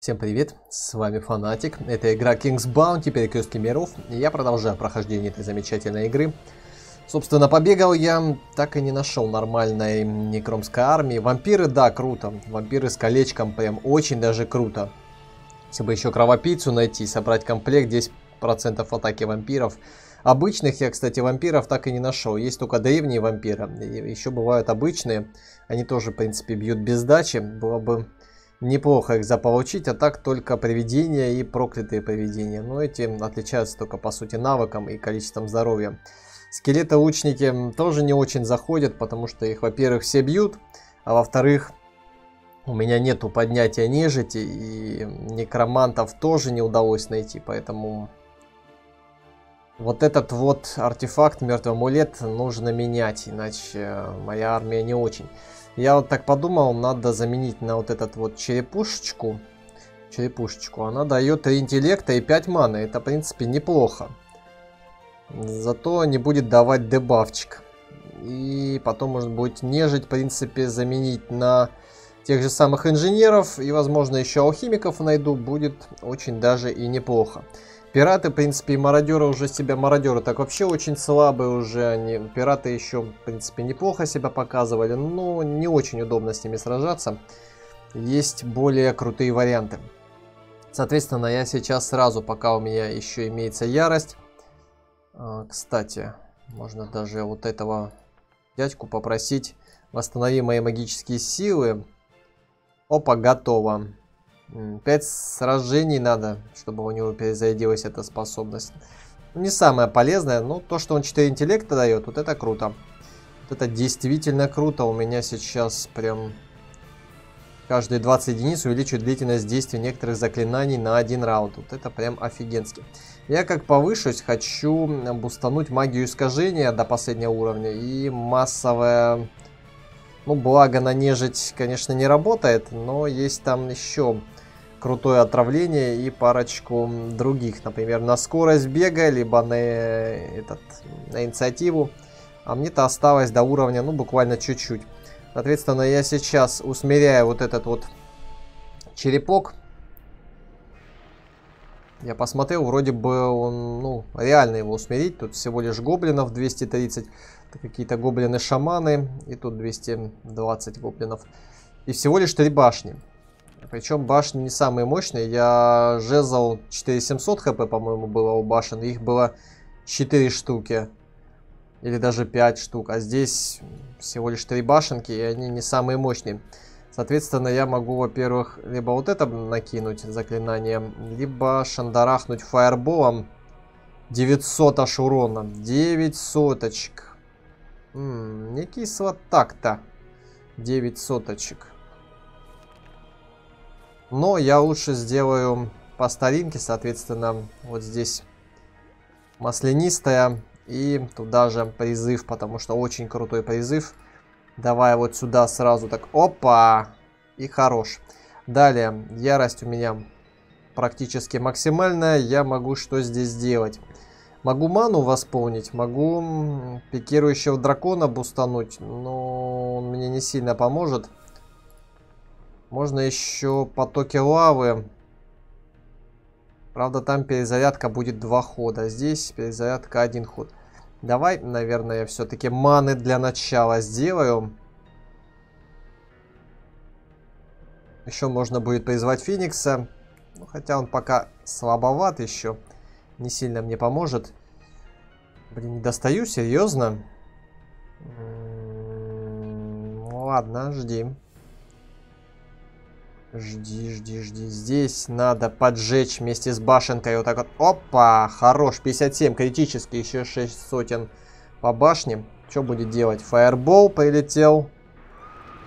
Всем привет, с вами Фанатик, это игра King's Bounty, Перекрестки миров, и я продолжаю прохождение этой замечательной игры. Собственно, побегал я, так и не нашел нормальной некромской армии. Вампиры, да, круто, вампиры с колечком прям очень даже круто. Если бы еще кровопийцу найти, собрать комплект, 10% атаки вампиров. Обычных я, кстати, вампиров так и не нашел, есть только древние вампиры, еще бывают обычные. Они тоже, в принципе, бьют без дачи, было бы Неплохо их заполучить, а так только привидения и проклятые привидения. Но эти отличаются только по сути навыком и количеством здоровья. Скелеты-лучники тоже не очень заходят, потому что их, во-первых, все бьют, а во-вторых, у меня нету поднятия нежити, и некромантов тоже не удалось найти, поэтому вот этот вот артефакт, мертвый амулет, нужно менять, иначе моя армия не очень. Я вот так подумал, надо заменить на вот этот вот черепушечку. Черепушечку. Она дает 3 интеллекта и 5 маны. Это, в принципе, неплохо. Зато не будет давать дебафчик. И потом, может быть, нежить, в принципе, заменить на тех же самых инженеров. И, возможно, еще алхимиков найду. Будет очень даже и неплохо. Пираты, в принципе, и мародеры уже себя... Мародеры так вообще очень слабые уже. Они, пираты еще, в принципе, неплохо себя показывали. Но не очень удобно с ними сражаться. Есть более крутые варианты. Соответственно, я сейчас сразу, пока у меня еще имеется ярость... А, кстати, можно даже вот этого дядьку попросить. Восстанови мои магические силы. Опа, готово. Пять сражений надо, чтобы у него перезарядилась эта способность. Не самое полезное, но то, что он 4 интеллекта дает, вот это круто. Вот это действительно круто. У меня сейчас прям каждые 20 единиц увеличивает длительность действия некоторых заклинаний на один раунд. Вот это прям офигенски. Я как повышусь, хочу бустануть магию искажения до последнего уровня и массовое... Ну, благо на нежить, конечно, не работает, но есть там еще крутое отравление и парочку других. Например, на скорость бега, либо на, этот, на инициативу. А мне-то осталось до уровня, ну, буквально чуть-чуть. Соответственно, я сейчас усмиряю вот этот вот черепок. Я посмотрел, вроде бы он, ну, реально его усмирить. Тут всего лишь гоблинов 230. Какие-то гоблины-шаманы. И тут 220 гоблинов. И всего лишь три башни. Причем башни не самые мощные. Я жезл 4700 хп, по-моему, было у башен. Их было 4 штуки. Или даже 5 штук. А здесь всего лишь 3 башенки, и они не самые мощные. Соответственно, я могу, во-первых, либо вот это накинуть заклинание, либо шандарахнуть фаерболом 900 аж урона. 9 соточек. М -м, не кисло так-то. 9 соточек. Но я лучше сделаю по старинке, соответственно, вот здесь маслянистая. И туда же призыв, потому что очень крутой призыв. Давай вот сюда сразу так, опа, и хорош. Далее, ярость у меня практически максимальная. Я могу что здесь сделать? Могу ману восполнить, могу пикирующего дракона бустануть, но он мне не сильно поможет. Можно еще потоки лавы. Правда, там перезарядка будет два хода. Здесь перезарядка один ход. Давай, наверное, все-таки маны для начала сделаю. Еще можно будет призвать Феникса. Ну, хотя он пока слабоват еще. Не сильно мне поможет. Блин, не достаю, серьезно? М-м-м, ладно, жди. Жди, жди, жди. Здесь надо поджечь вместе с башенкой. Вот так вот. Опа! Хорош. 57. Критически. Еще 6 сотен по башне. Что будет делать? Фаербол прилетел.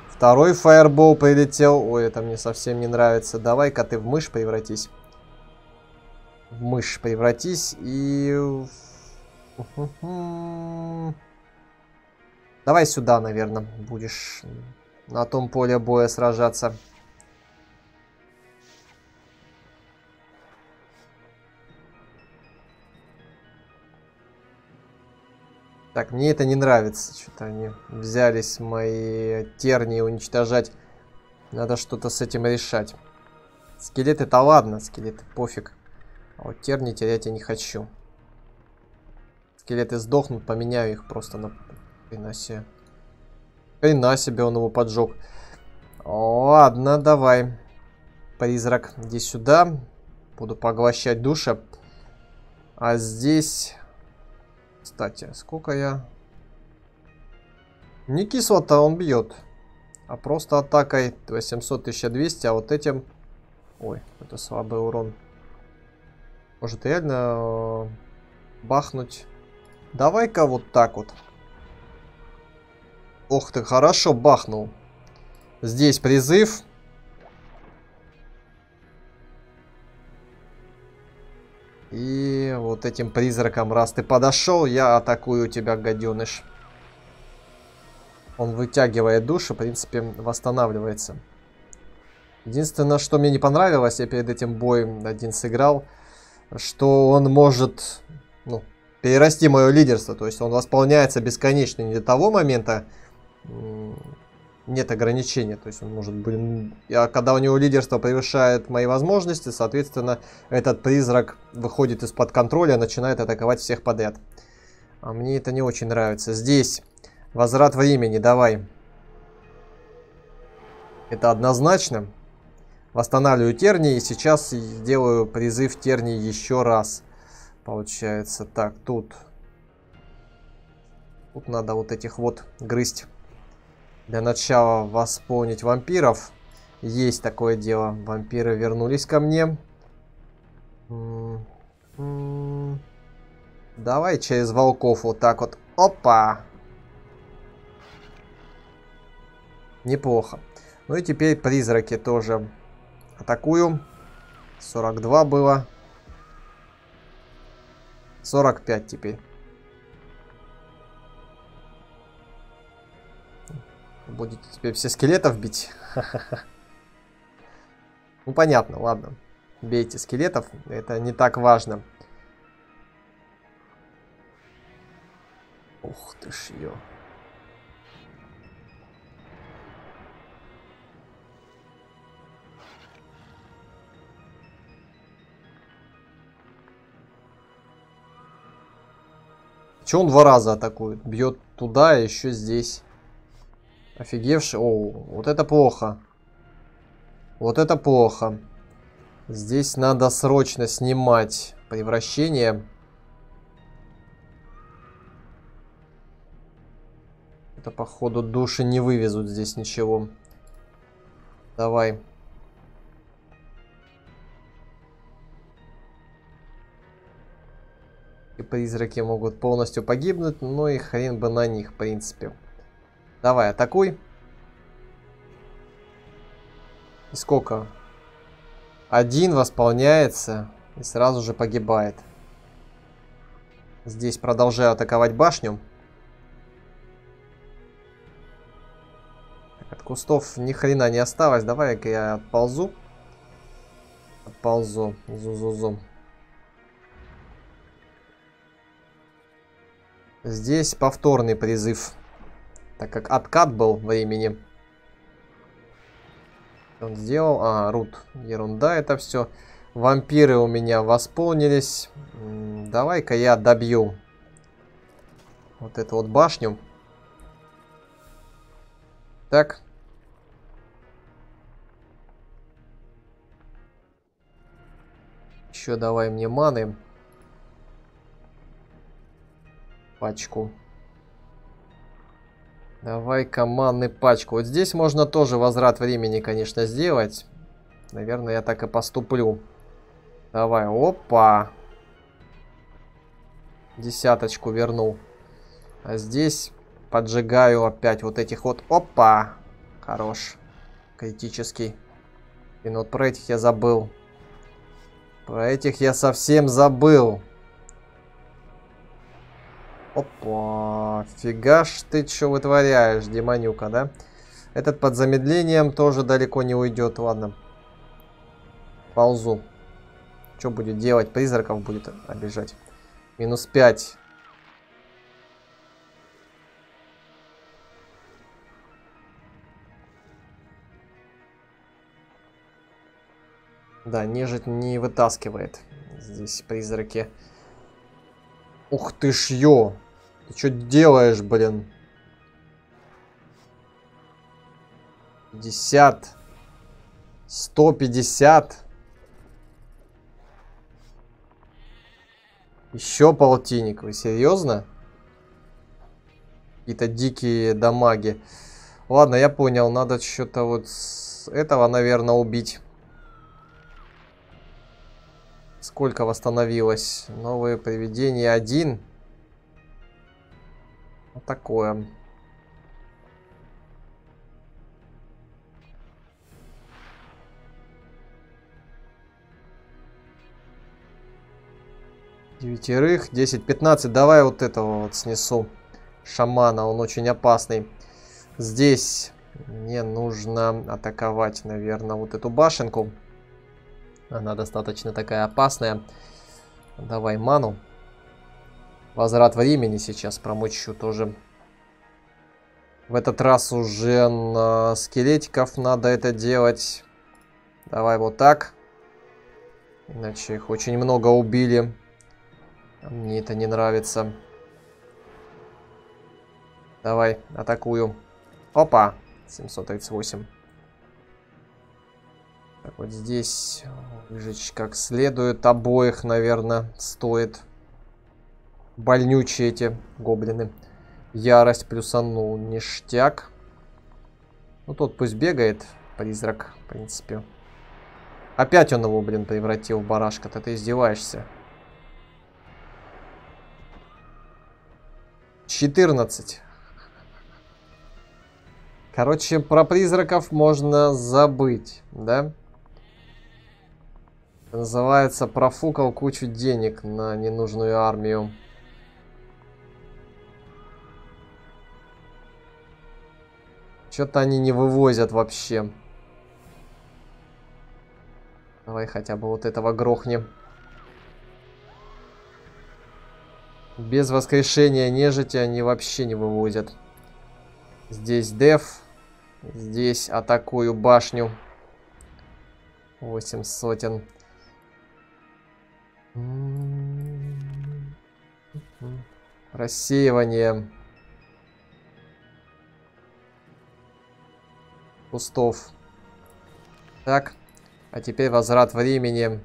Второй фаербол прилетел. Ой, это мне совсем не нравится. Давай-ка ты в мышь превратись. В мышь превратись. И... Давай сюда, наверное, будешь на том поле боя сражаться. Так, мне это не нравится. Что-то они взялись мои тернии уничтожать. Надо что-то с этим решать. Скелеты-то ладно, скелеты пофиг. А вот терни терять я не хочу. Скелеты сдохнут, поменяю их просто на... Хрена себе. Хрена себе он его поджег. Ладно, давай. Призрак, иди сюда. Буду поглощать души. А здесь... Кстати, сколько я... Не кислота он бьет. А просто атакой 800-1200, а вот этим... Ой, это слабый урон. Может реально э, бахнуть. Давай-ка вот так вот. Ох ты, хорошо бахнул. Здесь призыв. И вот этим призраком, раз ты подошел, я атакую тебя, гаденыш. Он вытягивает душу, в принципе, восстанавливается. Единственное, что мне не понравилось, я перед этим боем один сыграл, что он может ну, перерасти мое лидерство. То есть он восполняется бесконечно не до того момента, нет ограничения. То есть он может, блин, я, когда у него лидерство превышает мои возможности, соответственно, этот призрак выходит из-под контроля, начинает атаковать всех подряд. А мне это не очень нравится. Здесь возврат времени, давай. Это однозначно. Восстанавливаю тернии. И сейчас делаю призыв тернии еще раз. Получается. Так, тут... Тут надо вот этих вот грызть. Для начала восполнить вампиров. Есть такое дело. Вампиры вернулись ко мне. Давай через волков вот так вот. Опа! Неплохо. Ну и теперь призраки тоже Атакую. 42 было. 45 теперь. Будете теперь все скелетов бить? Ну понятно, ладно. Бейте скелетов, это не так важно. Ух ты ж ее. Че он два раза атакует? Бьет туда и еще здесь. Офигевший. О, вот это плохо. Вот это плохо. Здесь надо срочно снимать превращение. Это, походу, души не вывезут здесь ничего. Давай. И призраки могут полностью погибнуть, но и хрен бы на них, в принципе. Давай, атакуй. И сколько? Один восполняется и сразу же погибает. Здесь продолжаю атаковать башню. Так, от кустов ни хрена не осталось. Давай-ка я отползу. Отползу. Зу-зу-зу. Здесь повторный призыв. Так как откат был времени. Он сделал... А, рут. Ерунда это все. Вампиры у меня восполнились. Давай-ка я добью вот эту вот башню. Так. Еще давай мне маны. пачку. Давай командный пачку. Вот здесь можно тоже возврат времени, конечно, сделать. Наверное, я так и поступлю. Давай, опа. Десяточку вернул. А здесь поджигаю опять вот этих вот. Опа. Хорош. Критический. И вот про этих я забыл. Про этих я совсем забыл. Опа, фига ж ты что вытворяешь, демонюка, да? Этот под замедлением тоже далеко не уйдет, ладно. Ползу. Что будет делать? Призраков будет обижать. Минус 5. Да, нежить не вытаскивает. Здесь призраки. Ух ты ж ё! Ты что делаешь, блин? 50. 150. Еще полтинник. Вы серьезно? Какие-то дикие дамаги. Ладно, я понял. Надо что-то вот с этого, наверное, убить. Сколько восстановилось? Новые привидения один. Вот такое. Девятерых, 10-15. Давай вот этого вот снесу. Шамана, он очень опасный. Здесь мне нужно атаковать, наверное, вот эту башенку. Она достаточно такая опасная. Давай ману. Возврат времени сейчас промочу тоже. В этот раз уже на скелетиков надо это делать. Давай вот так. Иначе их очень много убили. Мне это не нравится. Давай, атакую. Опа! 738. Так, вот здесь выжечь как следует. Обоих, наверное, стоит. Больнючие эти гоблины. Ярость плюсанул. Ништяк. Ну, тот пусть бегает. Призрак, в принципе. Опять он его, блин, превратил в барашка-то. Ты издеваешься. 14. Короче, про призраков можно забыть, да? называется, профукал кучу денег на ненужную армию. Что-то они не вывозят вообще. Давай хотя бы вот этого грохнем. Без воскрешения нежити они вообще не вывозят. Здесь деф. Здесь атакую башню. 8 сотен. Рассеивание. Пустов. Так. А теперь возврат времени.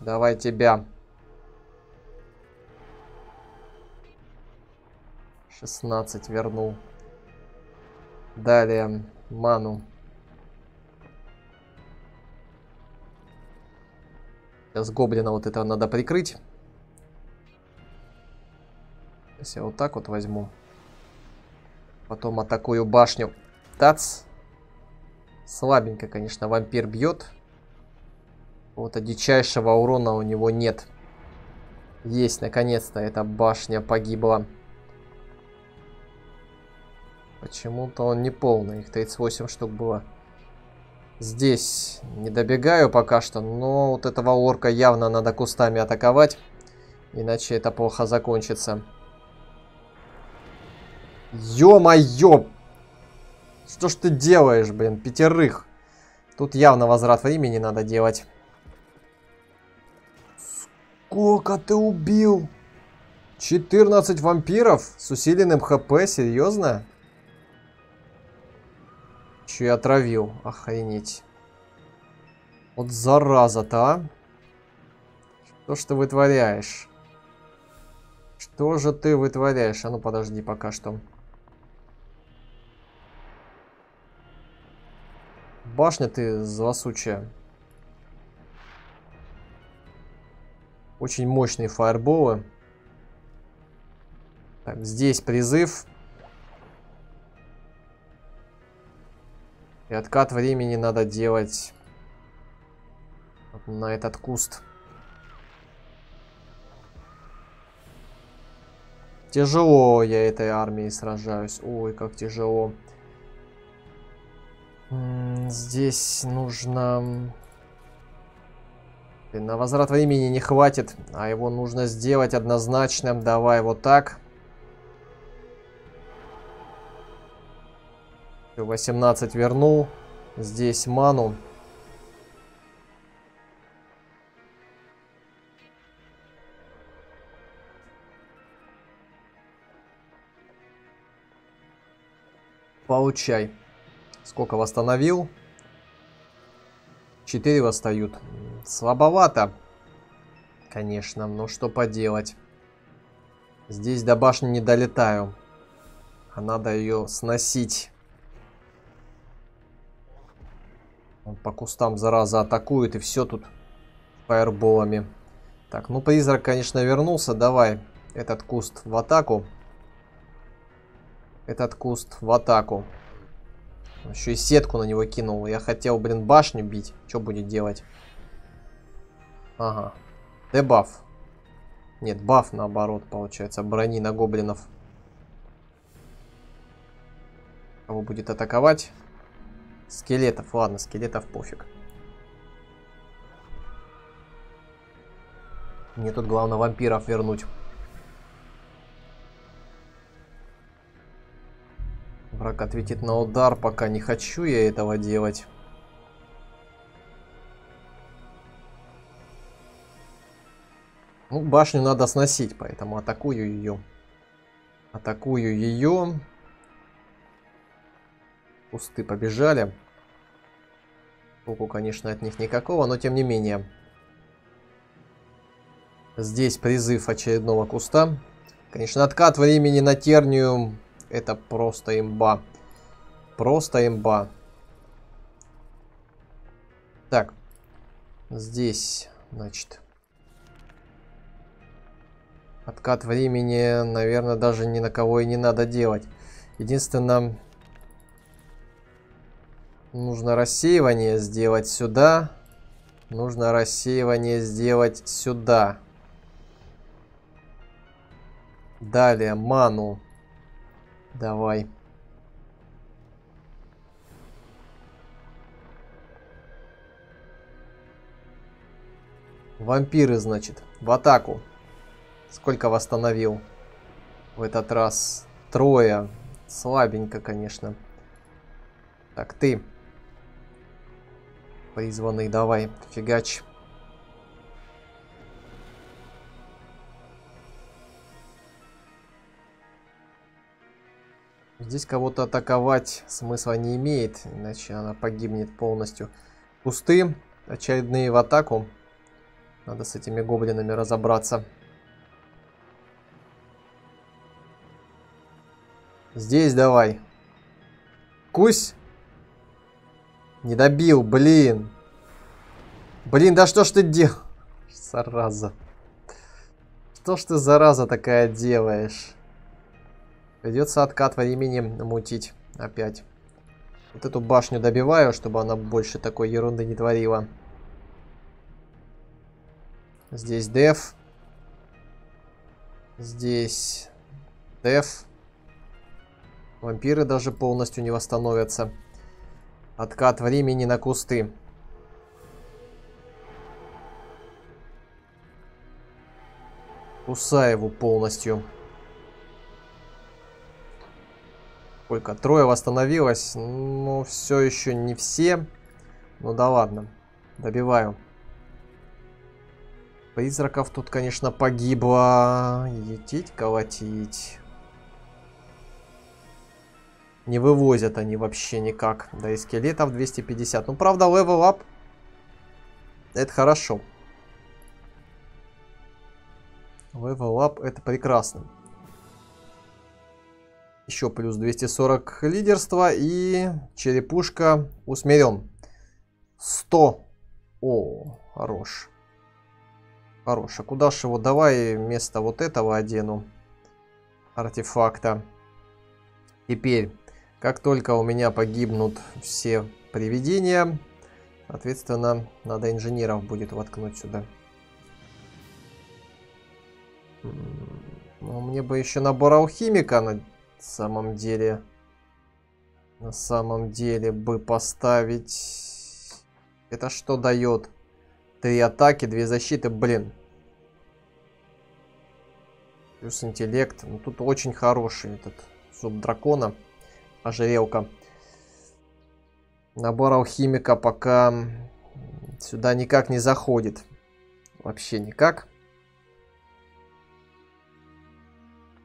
Давай тебя. 16 вернул. Далее ману. Сейчас гоблина вот это надо прикрыть. Сейчас я вот так вот возьму. Потом атакую башню. Тац. Слабенько, конечно, вампир бьет. Вот а дичайшего урона у него нет. Есть, наконец-то, эта башня погибла. Почему-то он не полный. Их 38 штук было. Здесь не добегаю пока что, но вот этого орка явно надо кустами атаковать. Иначе это плохо закончится. Ё-моё! Что ж ты делаешь, блин, пятерых? Тут явно возврат времени надо делать. Сколько ты убил? 14 вампиров с усиленным хп, серьезно? Че я отравил? Охренеть. Вот зараза-то, а? Что ж ты вытворяешь? Что же ты вытворяешь? А ну подожди пока что. Башня ты злосучая. Очень мощные фаерболы. Так, здесь призыв. И откат времени надо делать на этот куст. Тяжело я этой армией сражаюсь. Ой, как тяжело. Здесь нужно... На возврат времени не хватит, а его нужно сделать однозначным. Давай вот так. 18 вернул. Здесь ману. Получай. Сколько восстановил? Четыре восстают. Слабовато. Конечно, но что поделать. Здесь до башни не долетаю. А надо ее сносить. Он по кустам, зараза, атакует. И все тут фаерболами. Так, ну призрак, конечно, вернулся. Давай этот куст в атаку. Этот куст в атаку. Еще и сетку на него кинул. Я хотел, блин, башню бить. Что будет делать? Ага. Дебаф. Нет, баф наоборот, получается. Брони на гоблинов. Кого будет атаковать? Скелетов. Ладно, скелетов пофиг. Мне тут главное вампиров вернуть. Враг ответит на удар, пока не хочу я этого делать. Ну, башню надо сносить, поэтому атакую ее. Атакую ее. Кусты побежали. Толку, конечно, от них никакого, но тем не менее. Здесь призыв очередного куста. Конечно, откат времени на тернию это просто имба. Просто имба. Так. Здесь, значит. Откат времени, наверное, даже ни на кого и не надо делать. Единственное, нужно рассеивание сделать сюда. Нужно рассеивание сделать сюда. Далее, ману. Давай. Вампиры, значит, в атаку. Сколько восстановил? В этот раз трое. Слабенько, конечно. Так, ты. Призванный, давай, фигач. Здесь кого-то атаковать смысла не имеет, иначе она погибнет полностью. Кусты очередные в атаку. Надо с этими гоблинами разобраться. Здесь давай. Кусь. Не добил, блин. Блин, да что ж ты делаешь? Зараза. Что ж ты, зараза, такая делаешь? Придется откат времени мутить опять. Вот эту башню добиваю, чтобы она больше такой ерунды не творила. Здесь деф. Здесь деф. Вампиры даже полностью не восстановятся. Откат времени на кусты. Кусаеву полностью. Сколько? Трое восстановилось. Ну, все еще не все. Ну да ладно. Добиваю. Призраков тут, конечно, погибло. Етить, колотить. Не вывозят они вообще никак. Да и скелетов 250. Ну, правда, level up. Это хорошо. Левел ап это прекрасно. Еще плюс 240 лидерства и черепушка усмирен. 100. О, хорош. Хорош. А куда же его? Давай вместо вот этого одену. Артефакта. Теперь, как только у меня погибнут все привидения, соответственно, надо инженеров будет воткнуть сюда. Ну, мне бы еще набор алхимика самом деле... На самом деле бы поставить... Это что дает? Три атаки, две защиты, блин. Плюс интеллект. Ну, тут очень хороший этот зуб дракона. Ожерелка. Набор алхимика пока сюда никак не заходит. Вообще никак.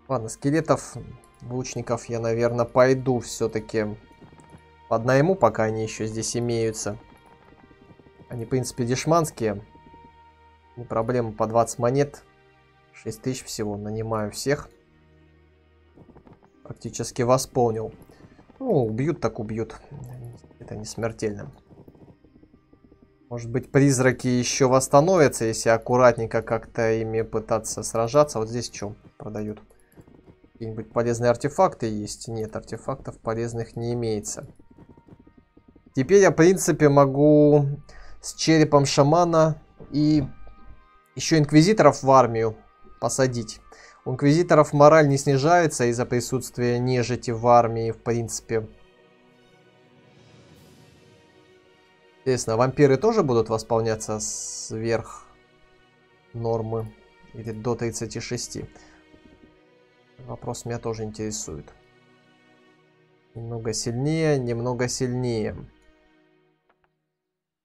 Ладно, скелетов, лучников я, наверное, пойду все-таки поднайму, пока они еще здесь имеются. Они, в принципе, дешманские. Не проблема, по 20 монет. 6 тысяч всего, нанимаю всех. Практически восполнил. Ну, убьют так убьют. Это не смертельно. Может быть, призраки еще восстановятся, если аккуратненько как-то ими пытаться сражаться. Вот здесь что продают? Какие-нибудь полезные артефакты есть? Нет, артефактов полезных не имеется. Теперь я, в принципе, могу с черепом шамана и еще инквизиторов в армию посадить. У инквизиторов мораль не снижается из-за присутствия нежити в армии, в принципе. Интересно, вампиры тоже будут восполняться сверх нормы? Или до 36? Вопрос меня тоже интересует. Немного сильнее, немного сильнее.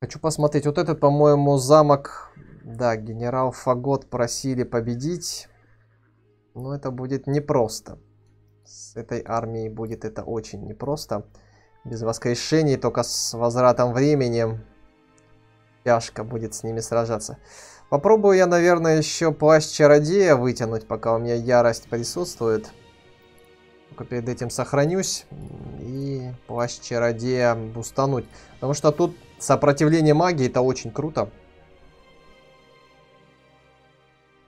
Хочу посмотреть. Вот этот, по-моему, замок... Да, генерал Фагот просили победить. Но это будет непросто. С этой армией будет это очень непросто. Без воскрешений, только с возвратом времени. Тяжко будет с ними сражаться. Попробую я, наверное, еще плащ чародея вытянуть, пока у меня ярость присутствует. Только перед этим сохранюсь. И плащ чародея бустануть. Потому что тут сопротивление магии это очень круто.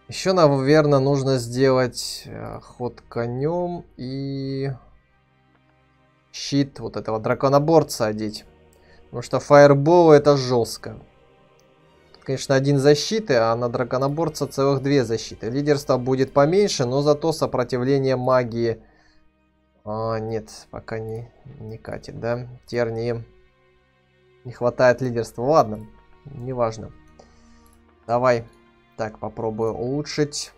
Еще, наверное, нужно сделать э, ход конем и щит вот этого драконоборца одеть. Потому что фаербол это жестко конечно, один защиты, а на драконоборца целых две защиты. Лидерство будет поменьше, но зато сопротивление магии... А, нет, пока не, не катит, да? Тернии. Не хватает лидерства. Ладно, неважно. Давай. Так, попробую улучшить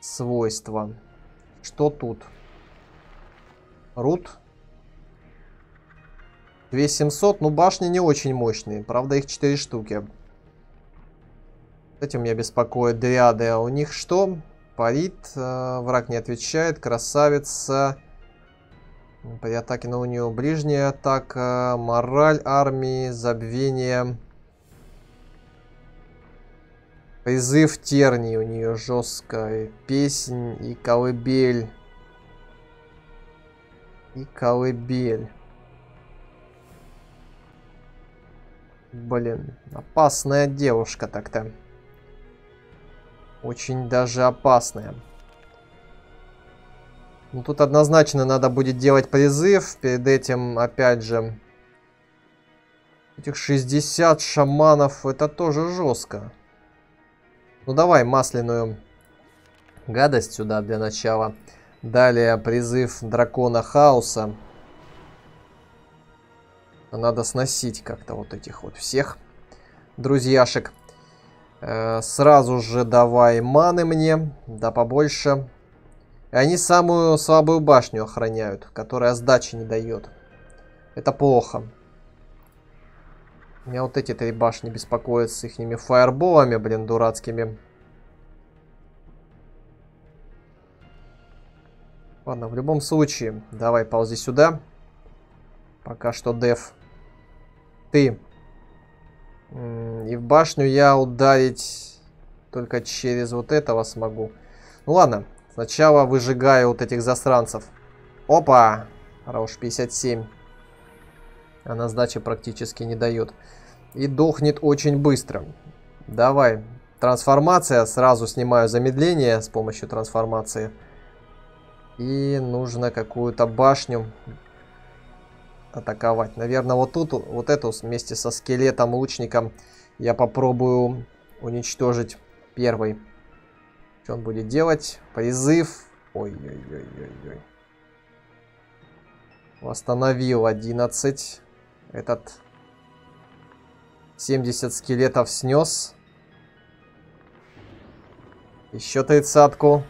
свойства. Что тут? Рут. 2700, ну башни не очень мощные. Правда, их 4 штуки. Этим меня беспокоит дриады. А у них что? Парит. Э, враг не отвечает. Красавица. При атаке на унию ближняя атака. Мораль армии. Забвение. Призыв терни у нее жесткая. Песнь и колыбель. И колыбель. Блин, опасная девушка так-то. Очень даже опасная. Ну, тут однозначно надо будет делать призыв. Перед этим, опять же, этих 60 шаманов, это тоже жестко. Ну, давай масляную гадость сюда для начала. Далее призыв дракона хаоса. Надо сносить как-то вот этих вот всех друзьяшек. Э, сразу же давай маны мне, да побольше. И они самую слабую башню охраняют, которая сдачи не дает. Это плохо. Меня вот эти три башни беспокоят с ихними фаерболами, блин, дурацкими. Ладно, в любом случае, давай ползи сюда. Пока что деф. Ты и в башню я ударить только через вот этого смогу. Ну ладно, сначала выжигаю вот этих засранцев. Опа! Хорош, 57. Она сдачи практически не дает. И дохнет очень быстро. Давай. Трансформация. Сразу снимаю замедление с помощью трансформации. И нужно какую-то башню атаковать. Наверное, вот тут, вот эту вместе со скелетом, лучником я попробую уничтожить первый. Что он будет делать? Призыв. Ой-ой-ой-ой-ой. Восстановил 11. Этот 70 скелетов снес. Еще тридцатку.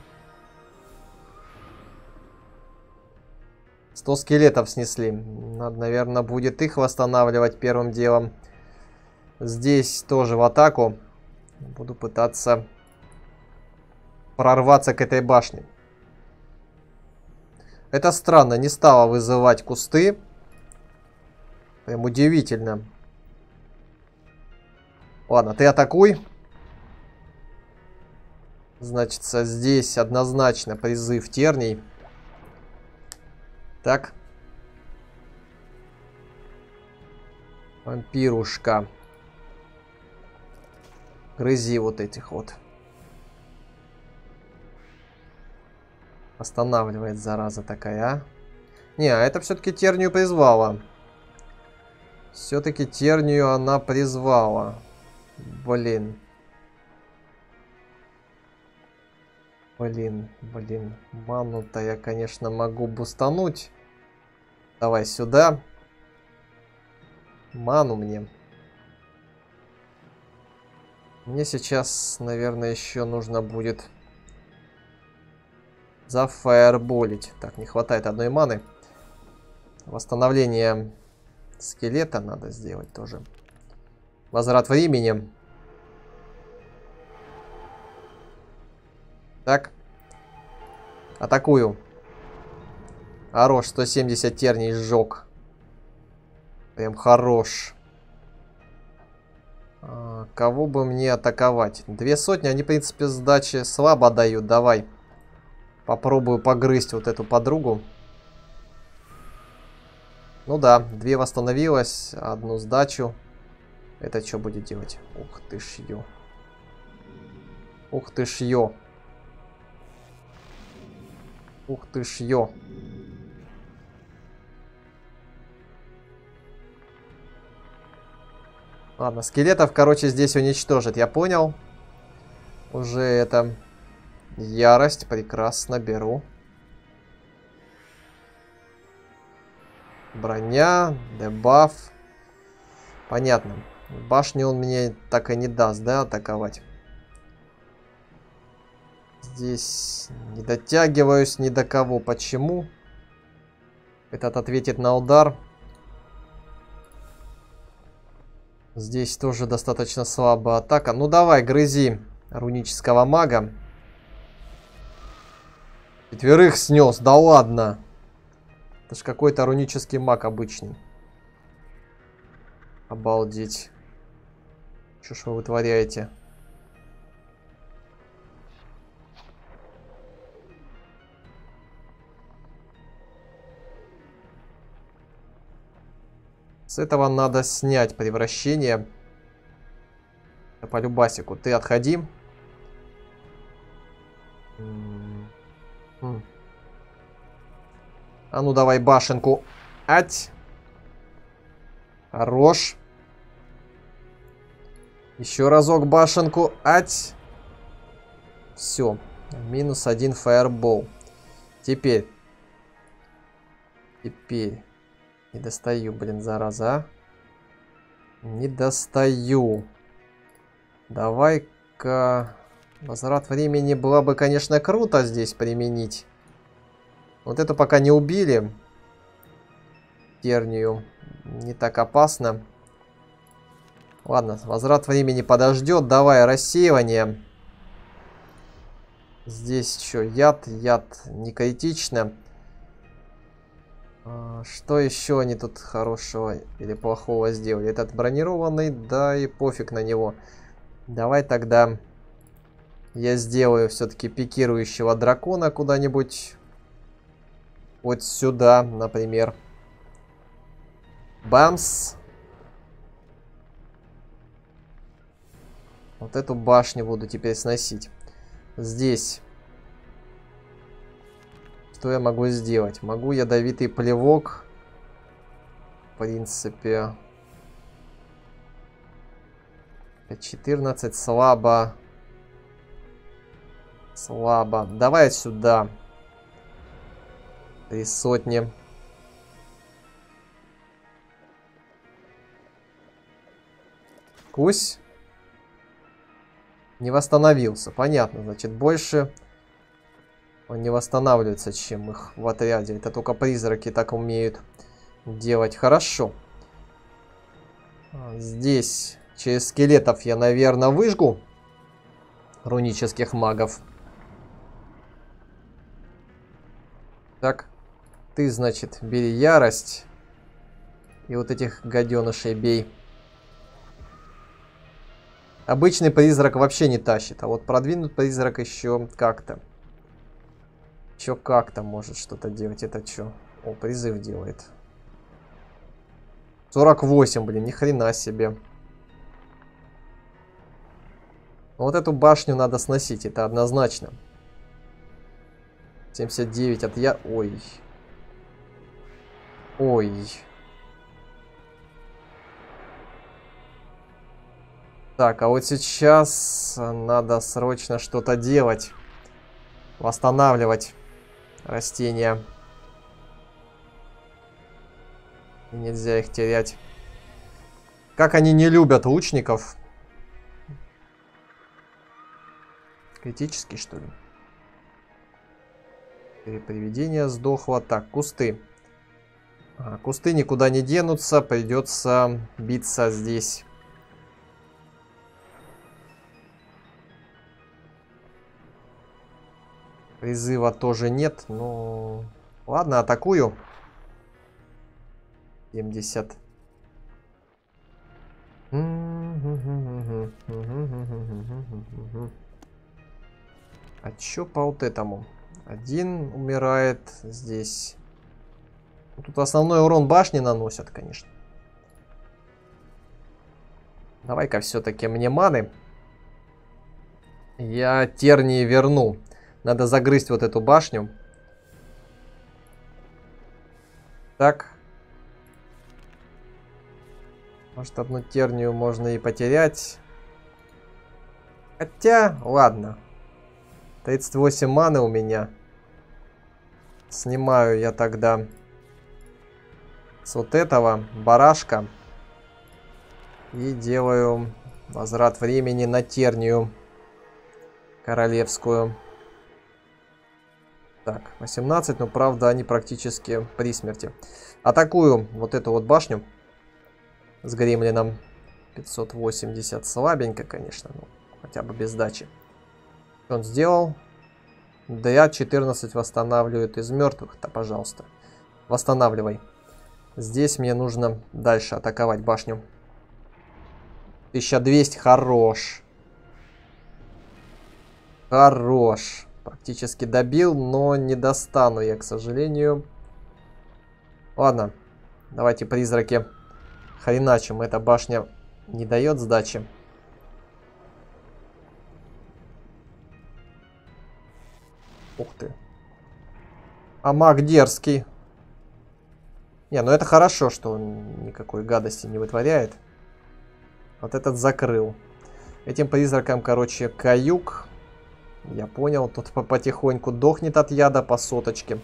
100 скелетов снесли. Надо, наверное, будет их восстанавливать первым делом. Здесь тоже в атаку. Буду пытаться прорваться к этой башне. Это странно, не стало вызывать кусты. Прям удивительно. Ладно, ты атакуй. Значит, здесь однозначно призыв терний. Так. Вампирушка. Грызи вот этих вот. Останавливает, зараза такая, а. Не, а это все-таки тернию призвала. Все-таки тернию она призвала. Блин. Блин, блин. Ману-то я, конечно, могу бустануть. Давай сюда. Ману мне. Мне сейчас, наверное, еще нужно будет зафаерболить. Так, не хватает одной маны. Восстановление скелета надо сделать тоже. Возврат времени. Так. Атакую. Хорош, 170 терний сжег. Прям хорош. А, кого бы мне атаковать? Две сотни, они, в принципе, сдачи слабо дают. Давай. Попробую погрызть вот эту подругу. Ну да, две восстановилось, одну сдачу. Это что будет делать? Ух ты ж ё. Ух ты ж ё. Ух ты ж ё. Ладно, скелетов, короче, здесь уничтожит, я понял. Уже это... Ярость, прекрасно, беру. Броня, дебаф. Понятно. Башню он мне так и не даст, да, атаковать. Здесь не дотягиваюсь ни до кого. Почему? Этот ответит на удар. Здесь тоже достаточно слабая атака. Ну давай, грызи рунического мага. Четверых снес, да ладно. Это ж какой-то рунический маг обычный. Обалдеть. Что ж вы вытворяете? С этого надо снять превращение. По любасику. Ты отходи. А ну давай башенку. Ать. Хорош. Еще разок башенку. Ать. Все. Минус один фаербол. Теперь. Теперь. Не достаю, блин, зараза. А. Не достаю. Давай-ка... Возврат времени было бы, конечно, круто здесь применить. Вот эту пока не убили. Тернию. Не так опасно. Ладно, возврат времени подождет. Давай, рассеивание. Здесь еще яд. Яд не критично. А, что еще они тут хорошего или плохого сделали? Этот бронированный, да и пофиг на него. Давай тогда я сделаю все-таки пикирующего дракона куда-нибудь. Вот сюда, например. Бамс. Вот эту башню буду теперь сносить. Здесь. Что я могу сделать? Могу ядовитый плевок. В принципе. 14 слабо. Слабо. Давай сюда. Три сотни. Кусь. Не восстановился. Понятно. Значит, больше Он не восстанавливается, чем их в отряде. Это только призраки так умеют делать. Хорошо. А, здесь через скелетов я, наверное, выжгу рунических магов. Так, ты, значит, бери ярость. И вот этих гаденышей бей. Обычный призрак вообще не тащит, а вот продвинут призрак еще как-то. Еще как-то может что-то делать. Это что? О, призыв делает. 48, блин, ни хрена себе. Вот эту башню надо сносить, это однозначно. 79 от я... Ой. Ой. Так, а вот сейчас надо срочно что-то делать. Восстанавливать растения. И нельзя их терять. Как они не любят лучников. Критический, что ли? Переприведение сдохло. Так, кусты. А, кусты никуда не денутся. Придется биться здесь. Призыва тоже нет. Ну, ладно, атакую. 70. А чё по вот этому? Один умирает здесь. Ну, тут основной урон башни наносят, конечно. Давай-ка все-таки мне маны. Я тернии верну. Надо загрызть вот эту башню. Так. Может, одну тернию можно и потерять. Хотя, ладно. 38 маны у меня. Снимаю я тогда с вот этого барашка. И делаю возврат времени на тернию королевскую. Так, 18, но правда они практически при смерти. Атакую вот эту вот башню с гремлином. 580 слабенько, конечно, но хотя бы без дачи. Что он сделал? Да 14 восстанавливает из мертвых. Да, пожалуйста. Восстанавливай. Здесь мне нужно дальше атаковать башню. 1200. Хорош. Хорош. Практически добил, но не достану я, к сожалению. Ладно. Давайте призраки хреначим. Эта башня не дает сдачи. Ух ты. А маг дерзкий. Не, ну это хорошо, что он никакой гадости не вытворяет. Вот этот закрыл. Этим призракам, короче, каюк. Я понял, тут потихоньку дохнет от яда по соточке.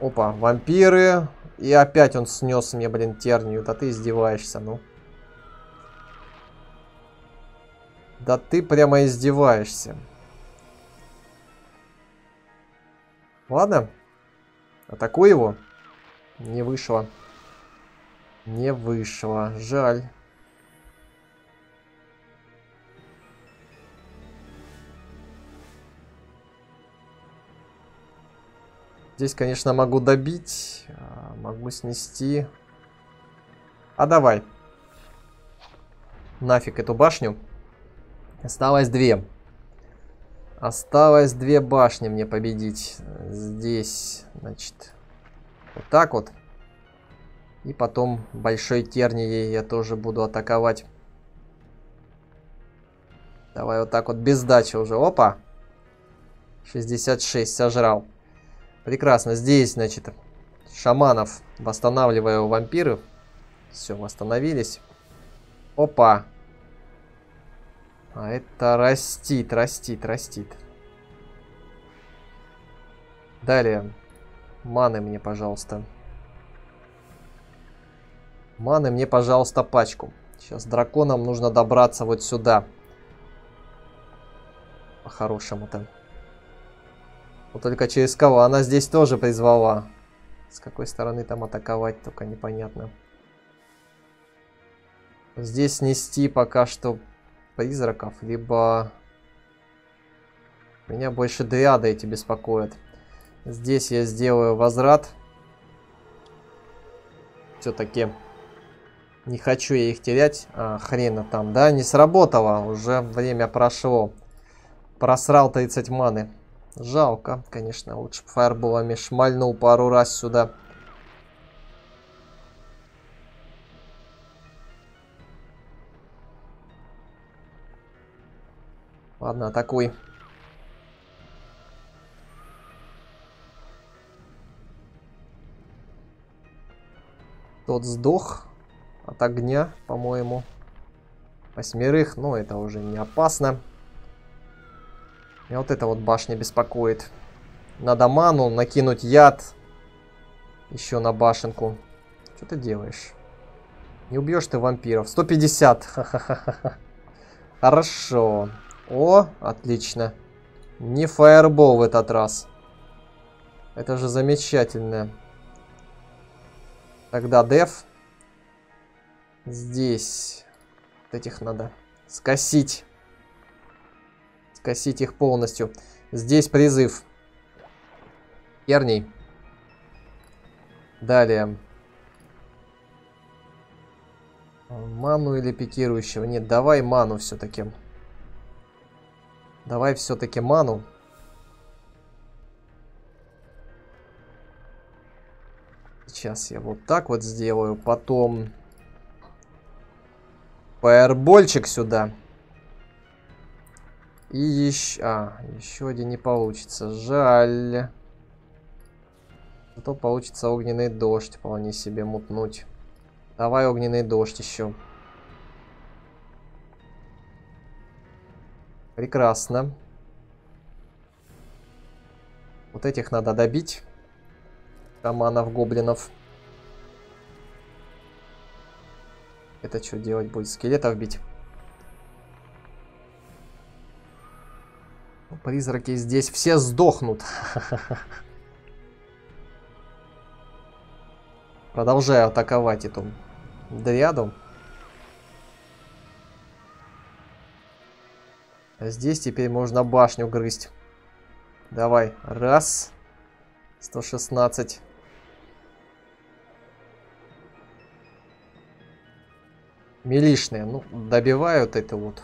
Опа, вампиры. И опять он снес мне, блин, тернию. Да ты издеваешься, ну. Да ты прямо издеваешься. Ладно. Атакуй его. Не вышло. Не вышло. Жаль. Здесь, конечно, могу добить, а, могу снести. А давай. Нафиг эту башню. Осталось две. Осталось две башни мне победить. Здесь, значит, вот так вот. И потом большой тернией я тоже буду атаковать. Давай вот так вот без сдачи уже. Опа. 66 сожрал. Прекрасно. Здесь, значит, шаманов восстанавливаю вампиров. Все, восстановились. Опа. А это растит, растит, растит. Далее. Маны мне, пожалуйста. Маны мне, пожалуйста, пачку. Сейчас драконам нужно добраться вот сюда. По-хорошему-то. Вот только через кого? Она здесь тоже призвала. С какой стороны там атаковать, только непонятно. Здесь снести пока что призраков, либо... Меня больше дриады эти беспокоят. Здесь я сделаю возврат. Все-таки не хочу я их терять. А, хрена там, да? Не сработало. Уже время прошло. Просрал 30 маны. Жалко, конечно. Лучше фаерболами шмальнул пару раз сюда. Ладно, атакуй. Тот сдох от огня, по-моему. Восьмерых, но это уже не опасно. Меня вот эта вот башня беспокоит. Надо ману накинуть яд. Еще на башенку. Что ты делаешь? Не убьешь ты вампиров. 150. Хорошо. О, отлично. Не фаербол в этот раз. Это же замечательно. Тогда деф. Здесь. Вот этих надо скосить. Скосить их полностью. Здесь призыв. Керний. Далее. Ману или пикирующего? Нет, давай ману все-таки. Давай все-таки ману. Сейчас я вот так вот сделаю. Потом... Фаербольчик сюда. И еще... А, еще один не получится. Жаль. Зато получится огненный дождь вполне себе мутнуть. Давай огненный дождь еще. Прекрасно. Вот этих надо добить. Шаманов, гоблинов. Это что делать будет? Скелетов бить? Призраки здесь все сдохнут. Продолжаю атаковать эту дриаду. Здесь теперь можно башню грызть. Давай. Раз. 116. Милишные. Ну, добивают это вот.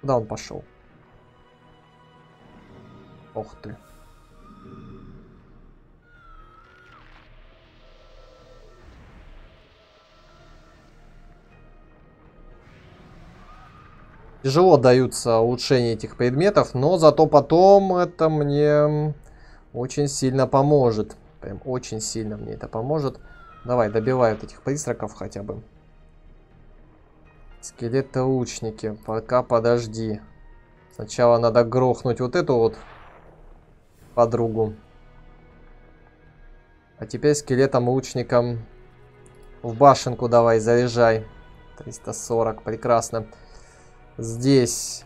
Куда он пошел? Ох ты. Тяжело даются улучшения этих предметов, но зато потом это мне очень сильно поможет. Прям очень сильно мне это поможет. Давай, добивают этих призраков хотя бы. Скелеты-лучники. Пока подожди. Сначала надо грохнуть вот эту вот подругу. А теперь скелетом-лучником в башенку давай, заряжай. 340, прекрасно. Здесь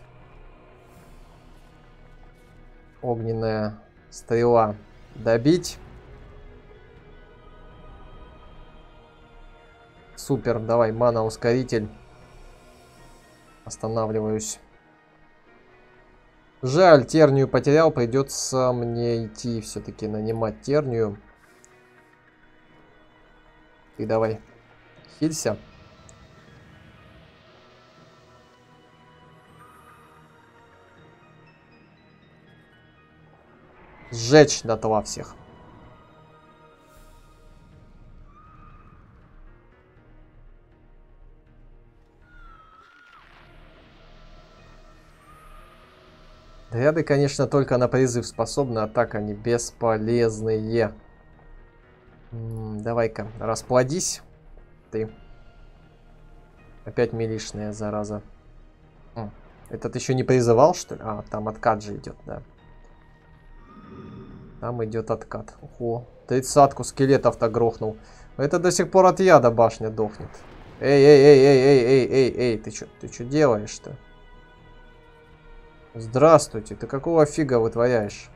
огненная стрела добить. Супер, давай, мана-ускоритель. Останавливаюсь. Жаль, тернию потерял, придется мне идти все-таки нанимать тернию. Ты давай, хилься. Сжечь дотла всех. Ряды, конечно, только на призыв способны, а так они бесполезные. Давай-ка, расплодись. Ты. Опять милишная, зараза. Этот еще не призывал, что ли? А, там откат же идет, да. Там идет откат. Ого, тридцатку скелетов-то грохнул. Это до сих пор от яда башня дохнет. Эй, эй, эй, эй, эй, эй, эй, ты что ты что делаешь-то? Здравствуйте, ты какого фига вытворяешь?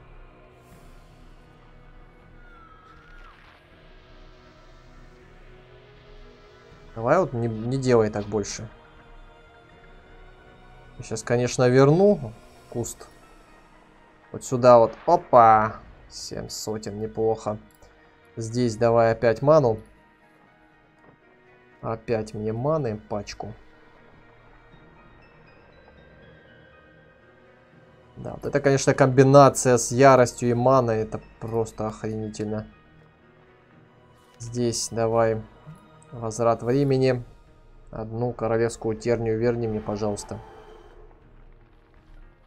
Давай вот не, не делай так больше. Сейчас, конечно, верну куст. Вот сюда вот. Опа! Семь сотен, неплохо. Здесь давай опять ману. Опять мне маны, пачку. Да, вот это, конечно, комбинация с яростью и маной. Это просто охренительно. Здесь давай возврат времени. Одну королевскую тернию верни мне, пожалуйста.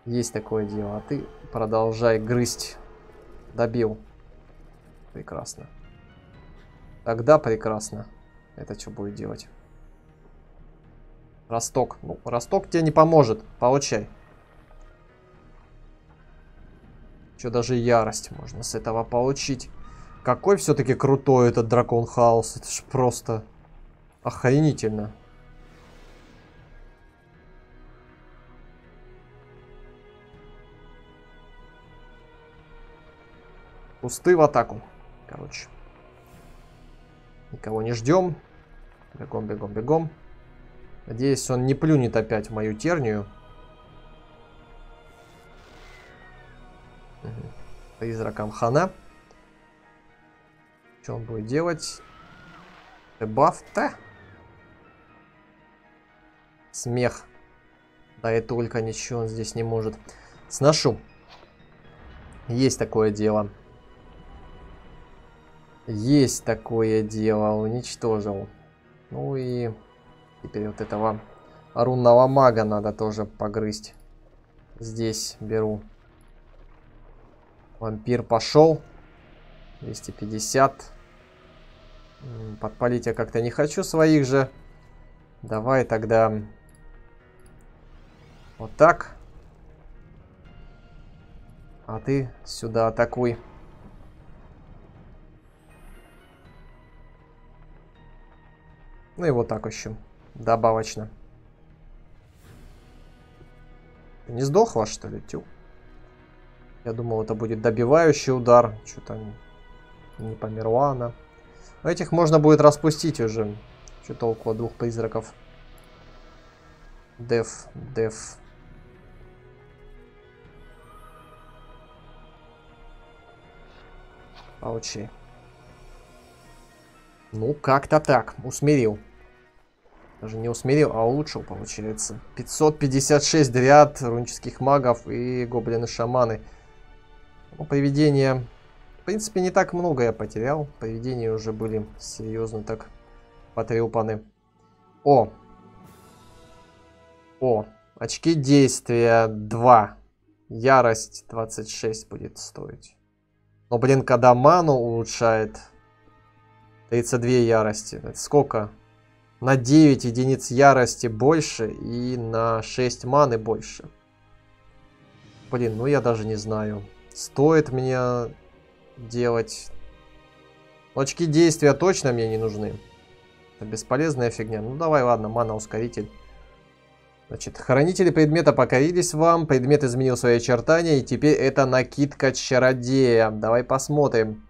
Есть такое дело. А ты продолжай грызть. Добил. Прекрасно. Тогда прекрасно. Это что будет делать? Росток. Ну, росток тебе не поможет. Получай. Что даже ярость можно с этого получить. Какой все-таки крутой этот дракон хаос. Это ж просто охренительно. Пусты в атаку. Короче. Никого не ждем. Бегом, бегом, бегом. Надеюсь, он не плюнет опять в мою тернию. Призраком хана. Что он будет делать? Дебаф-то? Смех. Да и только ничего он здесь не может. Сношу. Есть такое дело. Есть такое дело, уничтожил. Ну и теперь вот этого рунного мага надо тоже погрызть. Здесь беру. Вампир пошел. 250. Подпалить я как-то не хочу своих же. Давай тогда вот так. А ты сюда атакуй. Ну и вот так еще. Добавочно. Не сдохла, что ли, тю? Я думал, это будет добивающий удар. Что-то не померла она. Этих можно будет распустить уже. Что-то около двух призраков. Деф, деф. Получи. Ну, как-то так. Усмирил. Даже не усмирил, а улучшил, получается. 556 дриад, рунических магов и гоблины-шаманы. Привидения... В принципе, не так много я потерял. Привидения уже были серьезно так потрепаны. О! О! Очки действия 2. Ярость 26 будет стоить. Но, блин, когда ману улучшает... 32 ярости. Это сколько? на 9 единиц ярости больше и на 6 маны больше. Блин, ну я даже не знаю. Стоит мне делать... Очки действия точно мне не нужны. Это бесполезная фигня. Ну давай, ладно, мана-ускоритель. Значит, хранители предмета покорились вам, предмет изменил свои очертания, и теперь это накидка чародея. Давай посмотрим.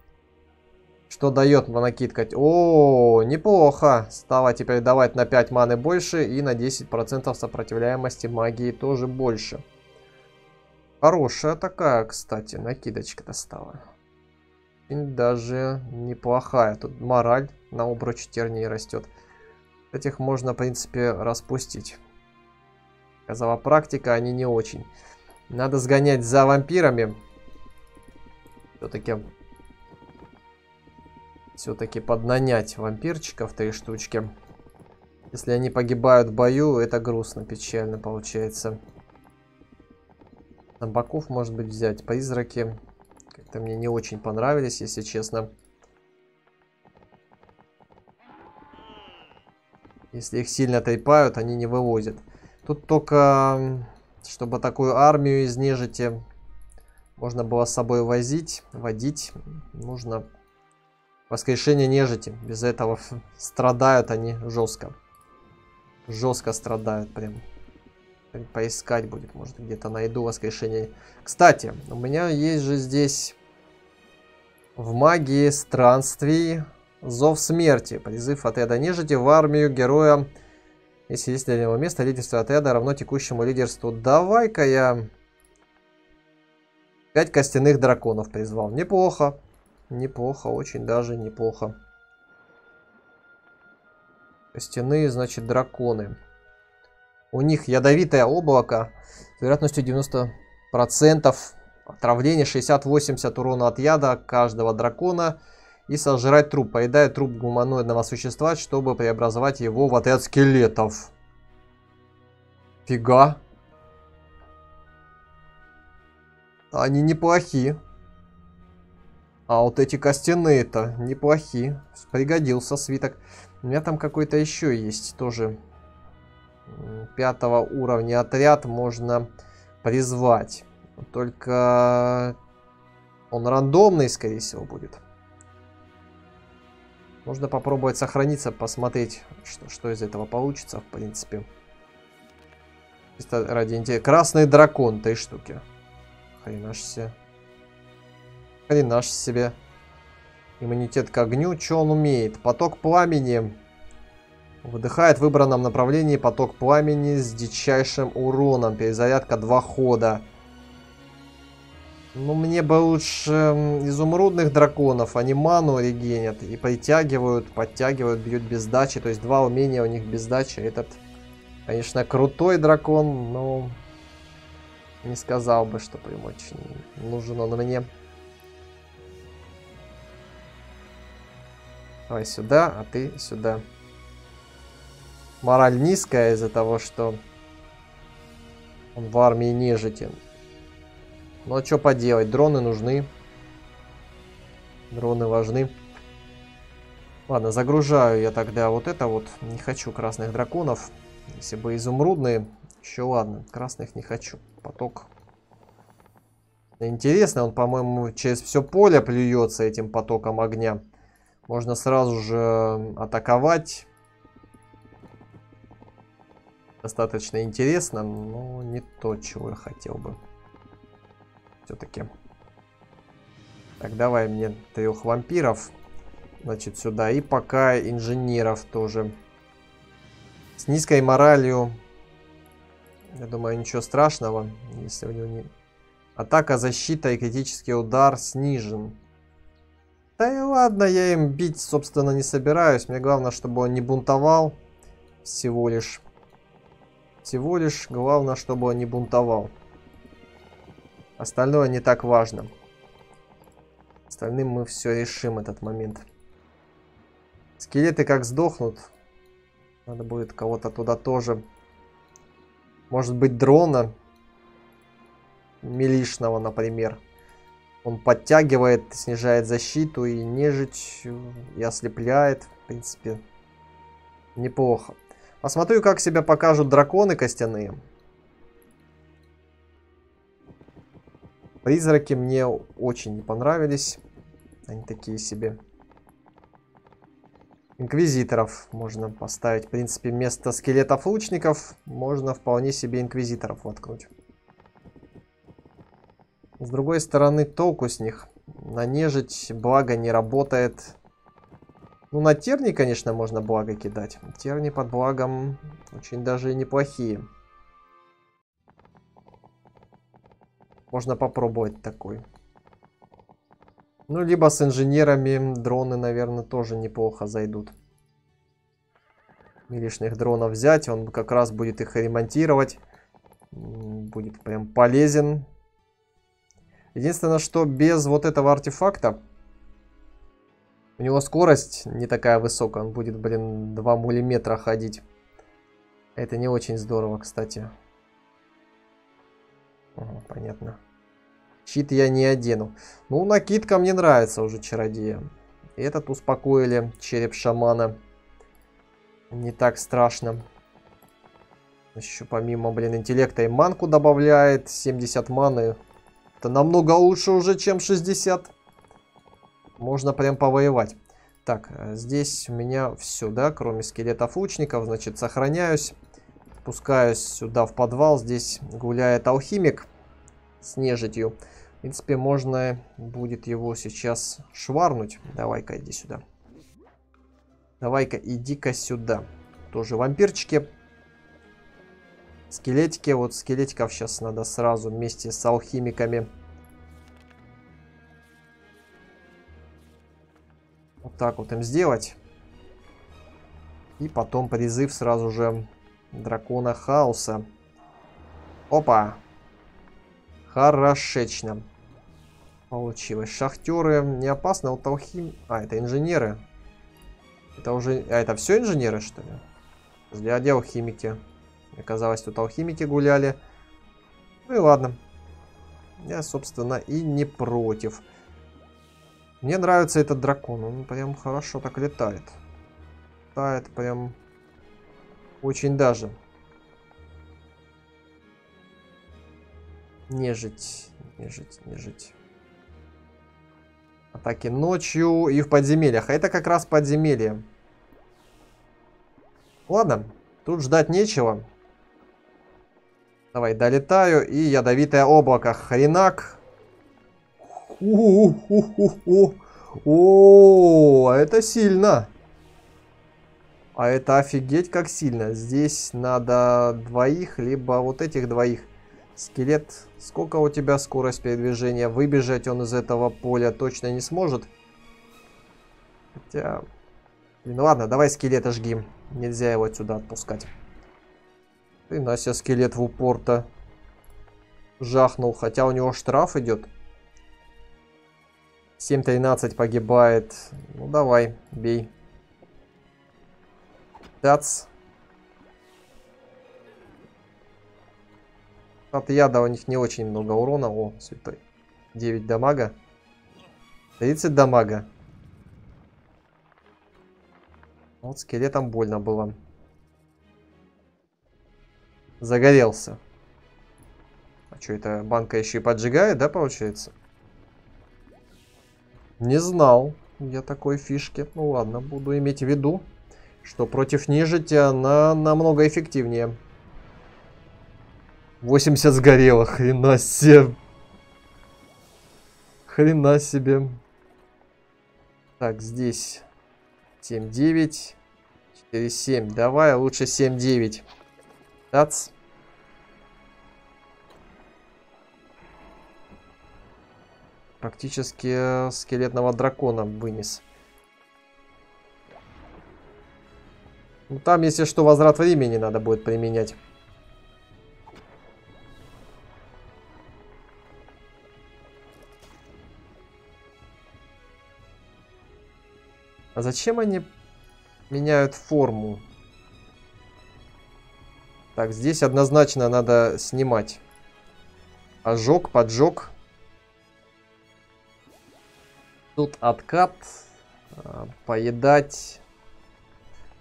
Что дает накидка? О, неплохо. Стало теперь давать на 5 маны больше и на 10% сопротивляемости магии тоже больше. Хорошая такая, кстати, накидочка-то стала. И даже неплохая. Тут мораль на обруч тернии растет. Этих можно, в принципе, распустить. Казала практика, они не очень. Надо сгонять за вампирами. Все-таки все-таки поднанять вампирчиков три штучки. Если они погибают в бою, это грустно, печально получается. Зомбаков, может быть, взять. Призраки. Как-то мне не очень понравились, если честно. Если их сильно тайпают, они не вывозят. Тут только, чтобы такую армию из нежити можно было с собой возить, водить, нужно Воскрешение нежити. Без этого страдают они жестко. Жестко страдают прям. Поискать будет, может где-то найду воскрешение. Кстати, у меня есть же здесь в магии странствий зов смерти. Призыв отряда нежити в армию героя. Если есть для него место, лидерство отряда равно текущему лидерству. Давай-ка я... Пять костяных драконов призвал. Неплохо. Неплохо, очень даже неплохо. Костяные, значит, драконы. У них ядовитое облако с вероятностью 90%. Отравление 60-80 урона от яда каждого дракона. И сожрать труп. Поедает труп гуманоидного существа, чтобы преобразовать его в отряд скелетов. Фига. Они неплохие. А вот эти костяные-то неплохие. Пригодился свиток. У меня там какой-то еще есть тоже пятого уровня отряд можно призвать. Только он рандомный, скорее всего, будет. Можно попробовать сохраниться, посмотреть, что, что из этого получится, в принципе. Чисто ради интереса. Красный дракон, три штуки. Хренаш себе. Хренаш себе. Иммунитет к огню. Что он умеет? Поток пламени. Выдыхает в выбранном направлении поток пламени с дичайшим уроном. Перезарядка два хода. Ну, мне бы лучше изумрудных драконов. Они ману регенят и притягивают, подтягивают, бьют без дачи. То есть два умения у них без дачи. Этот, конечно, крутой дракон, но не сказал бы, что прям очень нужен он мне. Давай сюда, а ты сюда мораль низкая из-за того, что он в армии нежити. Но что поделать, дроны нужны. Дроны важны. Ладно, загружаю я тогда вот это вот. Не хочу красных драконов. Если бы изумрудные, еще ладно. Красных не хочу. Поток. Интересно, он, по-моему, через все поле плюется этим потоком огня. Можно сразу же атаковать достаточно интересно, но не то, чего я хотел бы. Все-таки. Так, давай мне трех вампиров. Значит, сюда. И пока инженеров тоже. С низкой моралью. Я думаю, ничего страшного. Если у него не... Атака, защита и критический удар снижен. Да и ладно, я им бить, собственно, не собираюсь. Мне главное, чтобы он не бунтовал. Всего лишь. Всего лишь главное, чтобы он не бунтовал. Остальное не так важно. Остальным мы все решим этот момент. Скелеты как сдохнут. Надо будет кого-то туда тоже. Может быть дрона. Милишного, например. Он подтягивает, снижает защиту и нежить, и ослепляет. В принципе, неплохо. Посмотрю, как себя покажут драконы костяные. Призраки мне очень не понравились. Они такие себе. Инквизиторов можно поставить. В принципе, вместо скелетов лучников можно вполне себе инквизиторов воткнуть. С другой стороны, толку с них. На нежить благо не работает. Ну, на терни, конечно, можно благо кидать. Терни под благом очень даже неплохие. Можно попробовать такой. Ну, либо с инженерами дроны, наверное, тоже неплохо зайдут. Лишних дронов взять, он как раз будет их ремонтировать. Будет прям полезен. Единственное, что без вот этого артефакта у него скорость не такая высокая. Он будет, блин, 2 миллиметра ходить. Это не очень здорово, кстати. Ага, понятно. Щит я не одену. Ну, накидка мне нравится уже, чародея. Этот успокоили, череп шамана. Не так страшно. Еще помимо, блин, интеллекта и манку добавляет. 70 маны. Это намного лучше уже, чем 60. Можно прям повоевать. Так, э, здесь у меня все, да, кроме скелетов лучников. Значит, сохраняюсь. Спускаюсь сюда в подвал. Здесь гуляет алхимик с нежитью. В принципе, можно будет его сейчас шварнуть. Давай-ка иди сюда. Давай-ка иди-ка сюда. Тоже вампирчики. Скелетики. Вот скелетиков сейчас надо сразу вместе с алхимиками. Вот так вот им сделать. И потом призыв сразу же дракона хаоса. Опа. Хорошечно. Получилось. Шахтеры не а вот алхим... А, это инженеры. Это уже... А, это все инженеры, что ли? Подожди, а где алхимики? Мне тут алхимики гуляли. Ну и ладно. Я, собственно, и не против. Мне нравится этот дракон. Он прям хорошо так летает. Летает прям очень даже. Нежить, нежить, нежить. Атаки ночью и в подземельях. А это как раз подземелье. Ладно, тут ждать нечего. Давай, долетаю. И ядовитое облако. Хренак. О, это сильно. А это офигеть как сильно. Здесь надо двоих, либо вот этих двоих. Скелет, сколько у тебя скорость передвижения? Выбежать он из этого поля точно не сможет. Хотя... Блин, ну ладно, давай скелета жги. Нельзя его отсюда отпускать. Ты Нася скелет в упор-то жахнул. Хотя у него штраф идет. 7-13 погибает. Ну давай, бей. Тац. От яда у них не очень много урона. О, святой. 9 дамага. 30 дамага. Вот скелетом больно было. Загорелся. А что, это банка еще и поджигает, да, получается? Не знал я такой фишки. Ну ладно, буду иметь в виду, что против нежити она намного эффективнее. 80 сгорело, хрена себе. Хрена себе. Так, здесь 7-9. 4-7. Давай, лучше 7-9. Тац. Практически скелетного дракона вынес. Ну, там, если что, возврат времени надо будет применять. А зачем они меняют форму? Так, здесь однозначно надо снимать. Ожог, поджог. Тут откат. А, поедать.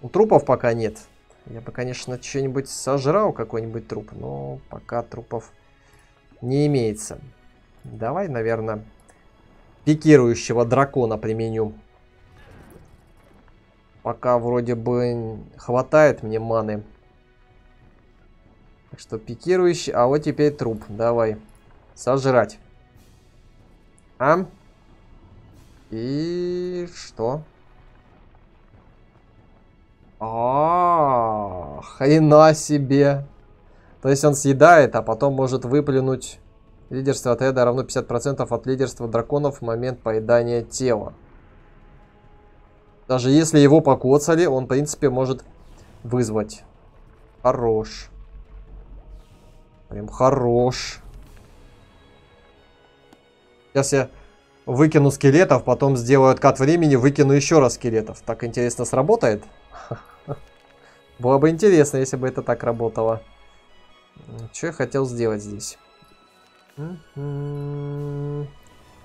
У трупов пока нет. Я бы, конечно, что-нибудь сожрал, какой-нибудь труп. Но пока трупов не имеется. Давай, наверное, пикирующего дракона применю. Пока вроде бы хватает мне маны. Так что пикирующий. А вот теперь труп. Давай. Сожрать. А? И что? А, -а, хрена себе. То есть он съедает, а потом может выплюнуть лидерство от Эда равно 50% от лидерства драконов в момент поедания тела. Даже если его покоцали, он, в принципе, может вызвать. Хорош. Прям хорош. Сейчас я выкину скелетов, потом сделаю откат времени, выкину еще раз скелетов. Так интересно сработает? Было бы интересно, если бы это так работало. Что я хотел сделать здесь?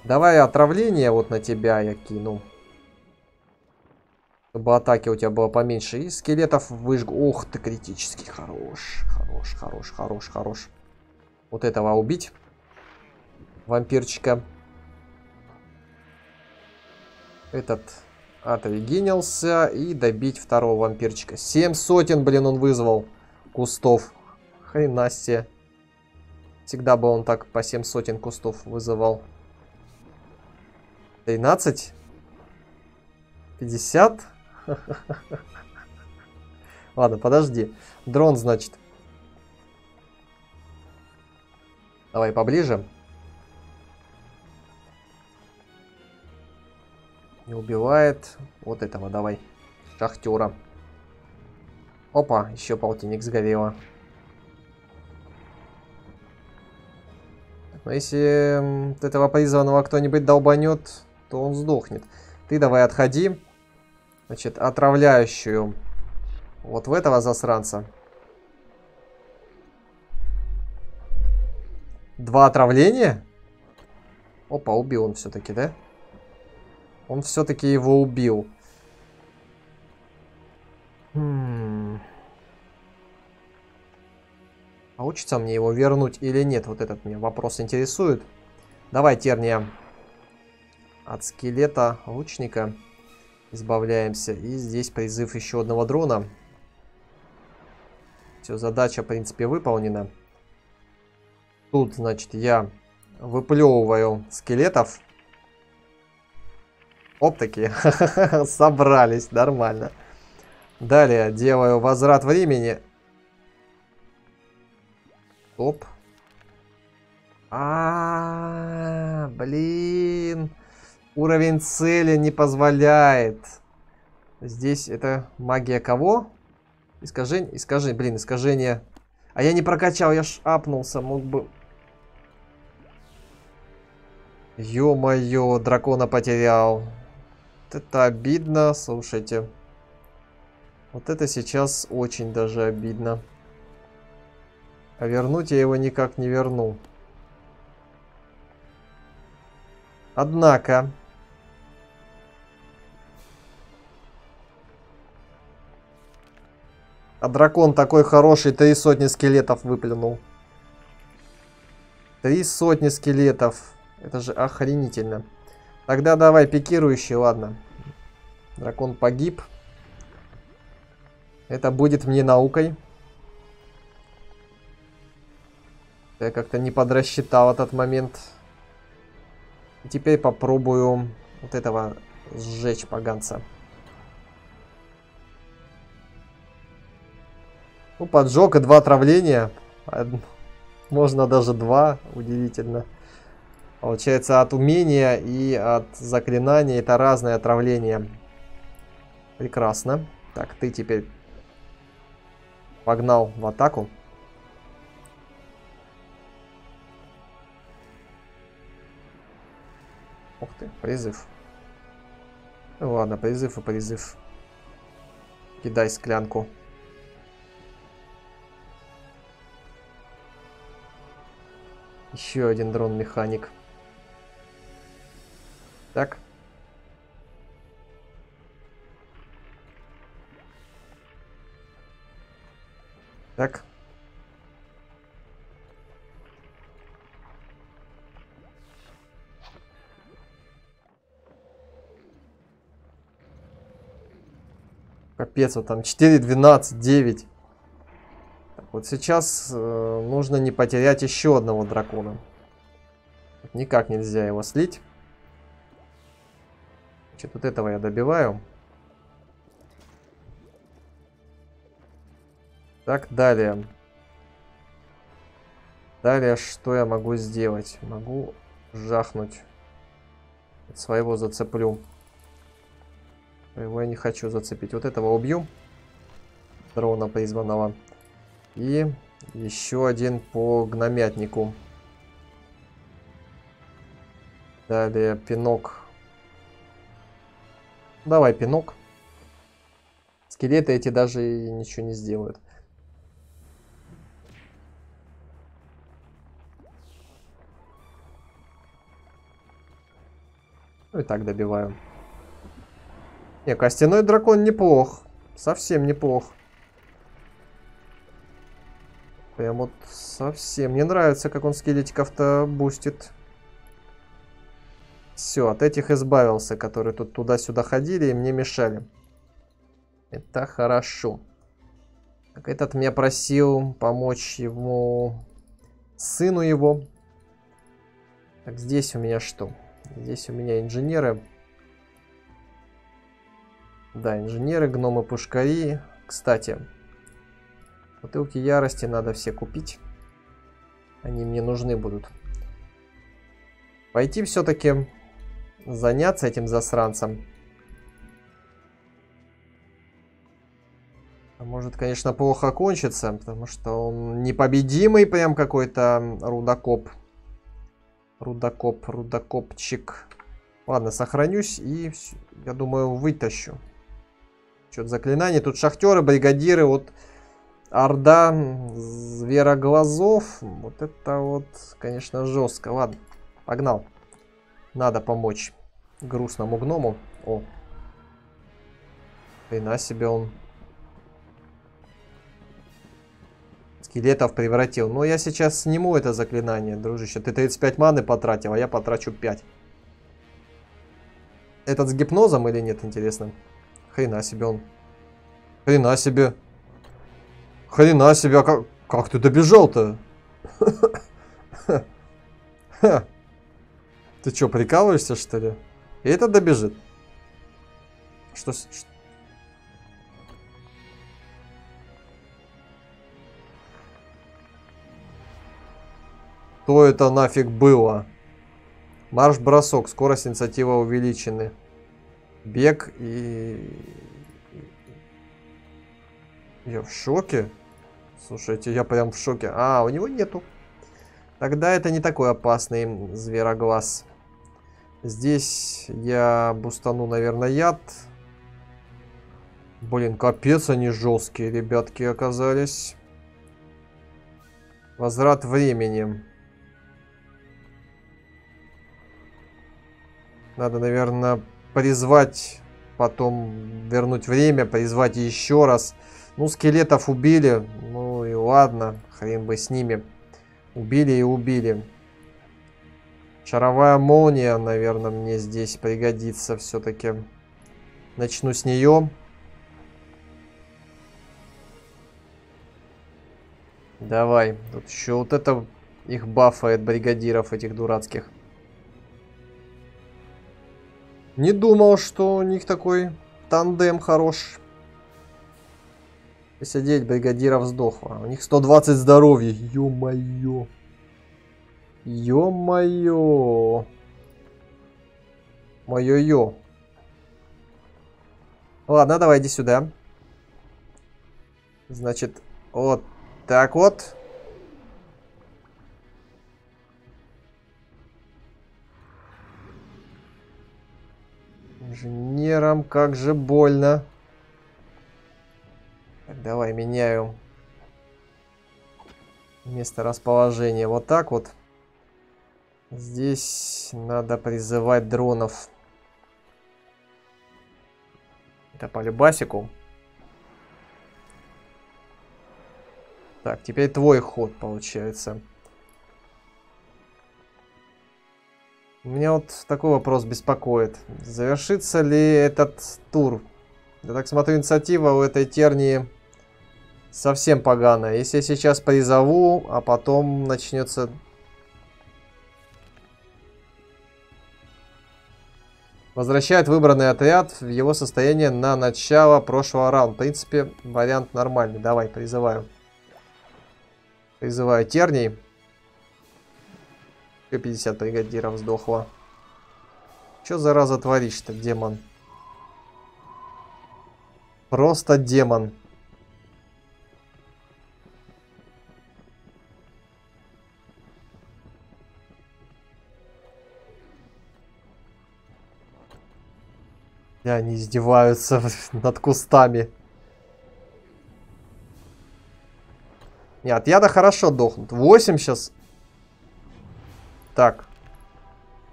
Давай отравление вот на тебя я кину. Чтобы атаки у тебя было поменьше. И скелетов выжгу. Ух ты, критический. Хорош, хорош, хорош, хорош, хорош. Вот этого убить. Вампирчика. Этот отрегенился. И добить второго вампирчика. Семь сотен, блин, он вызвал. кустов. Хрена. Всегда бы он так по 7 сотен кустов вызывал. 13? 50? Ладно, подожди. Дрон, значит. Давай поближе. Не убивает. Вот этого давай. Шахтера. Опа, еще полтинник сгорело. Но если этого призванного кто-нибудь долбанет, то он сдохнет. Ты давай отходи. Значит, отравляющую. Вот в этого засранца. Два отравления? Опа, убил он все-таки, да? Он все-таки его убил. Хм. Получится мне его вернуть или нет? Вот этот меня вопрос интересует. Давай, терния. От скелета лучника избавляемся. И здесь призыв еще одного дрона. Все, задача, в принципе, выполнена. Тут, значит, я выплевываю скелетов. Оп, такие. Собрались, нормально. Далее делаю возврат времени. Оп. А, -а, блин. Уровень цели не позволяет. Здесь это магия кого? Искажение, искажение, блин, искажение. А я не прокачал, я ж апнулся, мог бы... Ё-моё, дракона потерял. Это обидно, слушайте. Вот это сейчас очень даже обидно. А вернуть я его никак не верну. Однако... А дракон такой хороший, три сотни скелетов выплюнул. Три сотни скелетов. Это же охренительно. Тогда давай пикирующий, ладно. Дракон погиб. Это будет мне наукой. Я как-то не подрасчитал этот момент. И теперь попробую вот этого сжечь поганца. Ну, поджог и два отравления. Можно даже два, удивительно. Получается, от умения и от заклинания это разное отравление. Прекрасно. Так, ты теперь погнал в атаку. Ух ты, призыв. Ну ладно, призыв и призыв. Кидай склянку. Еще один дрон-механик. Так. Так. Капец, вот там 4, 12, 9. Так, вот сейчас э, нужно не потерять еще одного дракона. Никак нельзя его слить. Значит, вот этого я добиваю. Так, далее. Далее, что я могу сделать? Могу жахнуть. Своего зацеплю. Его я не хочу зацепить. Вот этого убью. Дрона призванного. И еще один по гномятнику. Далее пинок. Давай пинок. Скелеты эти даже ничего не сделают. Ну и так добиваю. Не, костяной дракон неплох. Совсем неплох. Прям вот совсем. Мне нравится, как он скелетиков-то бустит. Все, от этих избавился, которые тут туда-сюда ходили и мне мешали. Это хорошо. Так, этот меня просил помочь ему, сыну его. Так, здесь у меня что? Здесь у меня инженеры. Да, инженеры, гномы-пушкари. Кстати, бутылки ярости надо все купить. Они мне нужны будут. Пойти все-таки заняться этим засранцем. А может, конечно, плохо кончится, потому что он непобедимый прям какой-то рудокоп. Рудокоп, рудокопчик. Ладно, сохранюсь и, я думаю, вытащу. Что-то заклинание. Тут шахтеры, бригадиры, вот орда звероглазов. Вот это вот, конечно, жестко. Ладно, погнал. Надо помочь грустному гному. О. Хрена себе он скелетов превратил. Но я сейчас сниму это заклинание, дружище. Ты 35 маны потратил, а я потрачу 5. Этот с гипнозом или нет, интересно? Хрена себе он. Хрена себе. Хрена себе, а как, как ты добежал-то? Ты что, прикалываешься, что ли? И это добежит. Что, что, Что это нафиг было? Марш-бросок. Скорость инициатива увеличены. Бег и... Я в шоке. Слушайте, я прям в шоке. А, у него нету. Тогда это не такой опасный звероглаз. Здесь я бустану, наверное, яд. Блин, капец они жесткие, ребятки, оказались. Возврат времени. Надо, наверное, призвать, потом вернуть время, призвать еще раз. Ну, скелетов убили, ну и ладно, хрен бы с ними. Убили и убили. Шаровая молния, наверное, мне здесь пригодится все-таки. Начну с нее. Давай. Тут еще вот это их бафает бригадиров этих дурацких. Не думал, что у них такой тандем хорош. Сидеть бригадиров сдохло. У них 120 здоровья. Ё-моё. Ё-моё. Моё-ё. Ладно, давай иди сюда. Значит, вот так вот. Инженерам как же больно. Так, давай меняю место расположения. Вот так вот. Здесь надо призывать дронов. Это по любасику. Так, теперь твой ход получается. Меня вот такой вопрос беспокоит. Завершится ли этот тур? Я так смотрю, инициатива у этой тернии совсем поганая. Если я сейчас призову, а потом начнется... Возвращает выбранный отряд в его состояние на начало прошлого раунда. В принципе, вариант нормальный. Давай, призываю. Призываю терний. 50 бригадиров сдохло. Что зараза творишь-то, демон? Просто демон. И они издеваются над кустами. Нет, яда хорошо дохнут. 8 сейчас так.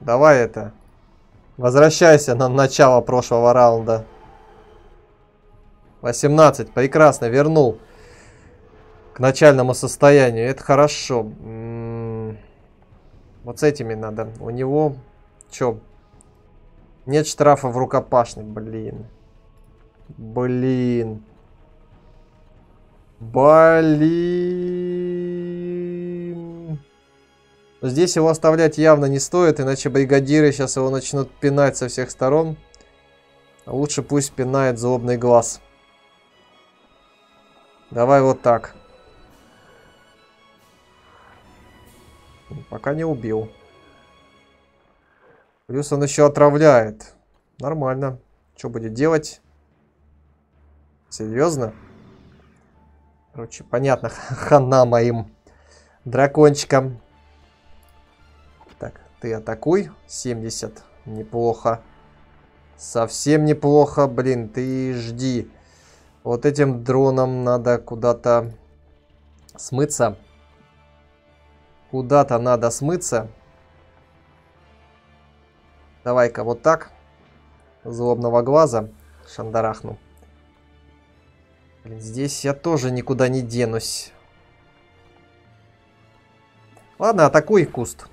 Давай это. Возвращайся на начало прошлого раунда. 18. Прекрасно. Вернул к начальному состоянию. Это хорошо. М-м-м. Вот с этими надо. У него... Чё? Нет штрафа в рукопашной. Блин. Блин. Блин. Здесь его оставлять явно не стоит, иначе бригадиры сейчас его начнут пинать со всех сторон. Лучше пусть пинает злобный глаз. Давай вот так. Пока не убил. Плюс он еще отравляет. Нормально. Что будет делать? Серьезно? Короче, понятно. Хана моим дракончикам. Так, ты атакуй. 70. Неплохо. Совсем неплохо. Блин, ты жди. Вот этим дроном надо куда-то смыться. Куда-то надо смыться. Давай-ка вот так. Злобного глаза шандарахну. Блин, здесь я тоже никуда не денусь. Ладно, атакуй куст.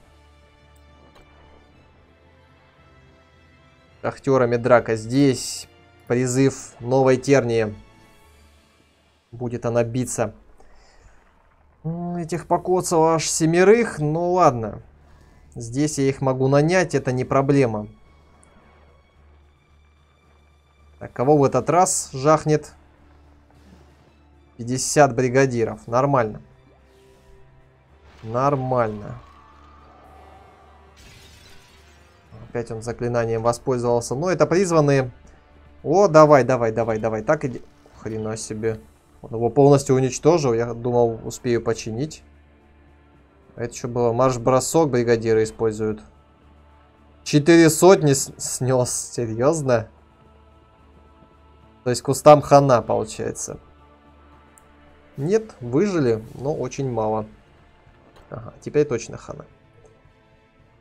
Шахтерами драка. Здесь призыв новой тернии. Будет она биться. Этих покоцал аж семерых. Ну ладно. Здесь я их могу нанять, это не проблема. Так, кого в этот раз жахнет? 50 бригадиров. Нормально. Нормально. Опять он заклинанием воспользовался. Ну, это призванные. О, давай, давай, давай, давай. Так иди. Хрена себе. Он его полностью уничтожил. Я думал, успею починить. Это что было? Марш-бросок бригадиры используют. Четыре сотни снес. Серьезно? То есть кустам хана получается. Нет, выжили, но очень мало. Ага, теперь точно хана.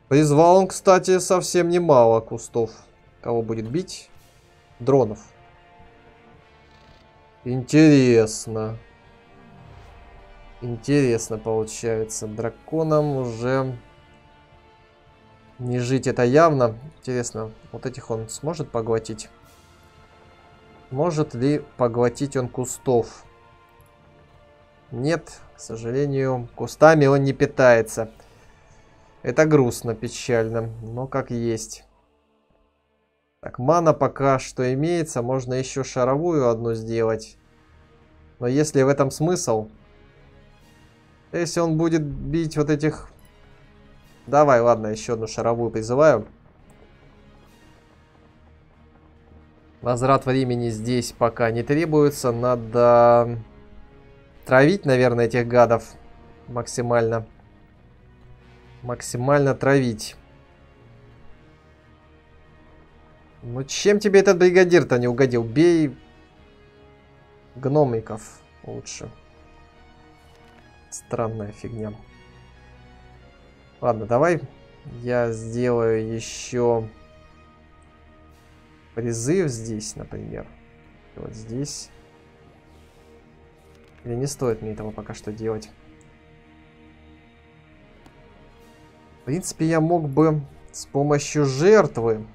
Призвал он, кстати, совсем немало кустов. Кого будет бить? Дронов. Интересно. Интересно получается. Драконам уже не жить это явно. Интересно, вот этих он сможет поглотить? Может ли поглотить он кустов? Нет, к сожалению, кустами он не питается. Это грустно, печально, но как есть. Так, мана пока что имеется. Можно еще шаровую одну сделать. Но если в этом смысл... Если он будет бить вот этих... Давай, ладно, еще одну шаровую призываю. Возврат времени здесь пока не требуется. Надо травить, наверное, этих гадов максимально. Максимально травить. Ну чем тебе этот бригадир-то не угодил? Бей гномиков лучше. Странная фигня. Ладно, давай я сделаю еще призыв здесь, например. Вот здесь. Или не стоит мне этого пока что делать. В принципе, я мог бы с помощью жертвы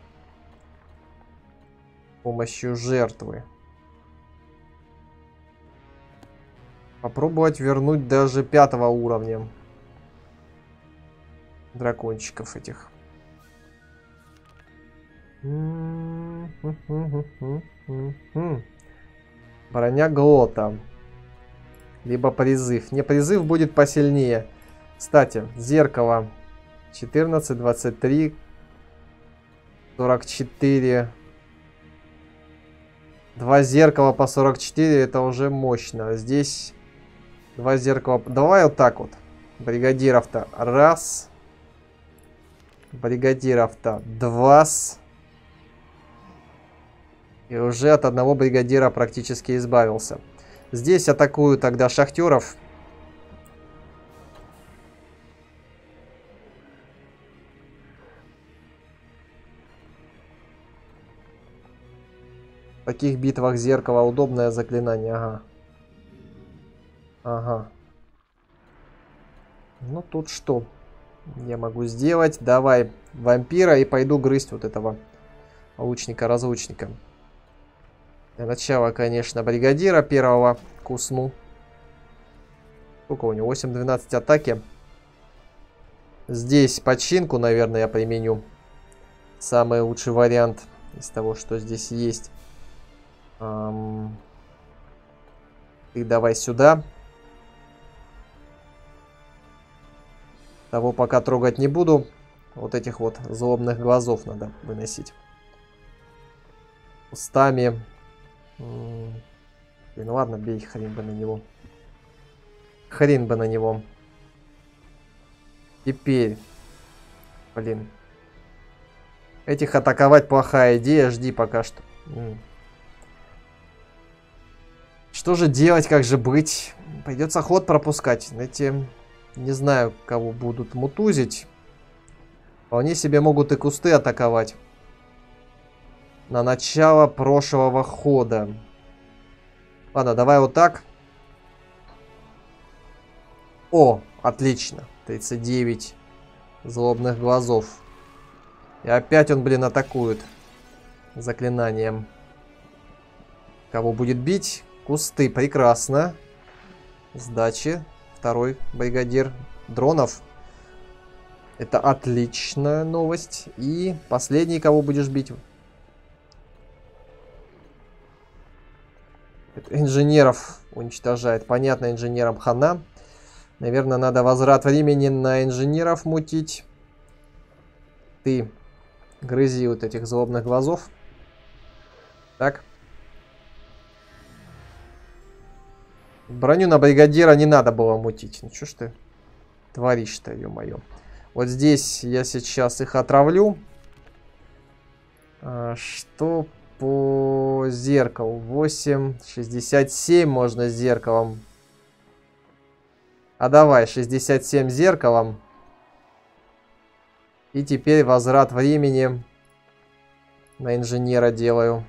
помощью жертвы. Попробовать вернуть даже пятого уровня дракончиков этих. Броня Глота. Либо призыв. Не, призыв будет посильнее. Кстати, зеркало. 14, 23, 44, Два зеркала по 44, это уже мощно. Здесь два зеркала... Давай вот так вот. Бригадиров-то раз. Бригадиров-то два. И уже от одного бригадира практически избавился. Здесь атакую тогда шахтеров. В таких битвах зеркало удобное заклинание, ага. Ага. Ну тут что? Я могу сделать. Давай вампира и пойду грызть вот этого лучника-разлучника. Для начала, конечно, бригадира первого кусну. Сколько у него? 8-12 атаки. Здесь починку, наверное, я применю. Самый лучший вариант из того, что здесь есть. Эм... Ты давай сюда. Того пока трогать не буду. Вот этих вот злобных глазов надо выносить. Устами. Блин, ладно, бей хрен бы на него. Хрен бы на него. Теперь. Блин. Этих атаковать плохая идея, жди пока что. Что же делать, как же быть? Придется ход пропускать. Эти, не знаю, кого будут мутузить. Вполне себе могут и кусты атаковать. На начало прошлого хода. Ладно, давай вот так. О, отлично. 39 злобных глазов. И опять он, блин, атакует заклинанием. Кого будет бить? Кусты, прекрасно. Сдачи. Второй бригадир дронов. Это отличная новость. И последний, кого будешь бить? Это инженеров уничтожает. Понятно, инженерам хана. Наверное, надо возврат времени на инженеров мутить. Ты грызи вот этих злобных глазов. Так. Броню на бригадира не надо было мутить. Ну что ж ты творишь-то, ё-моё. Вот здесь я сейчас их отравлю. А, что по зеркалу? 8, 67 можно зеркалом. А давай, 67 зеркалом. И теперь возврат времени на инженера делаю.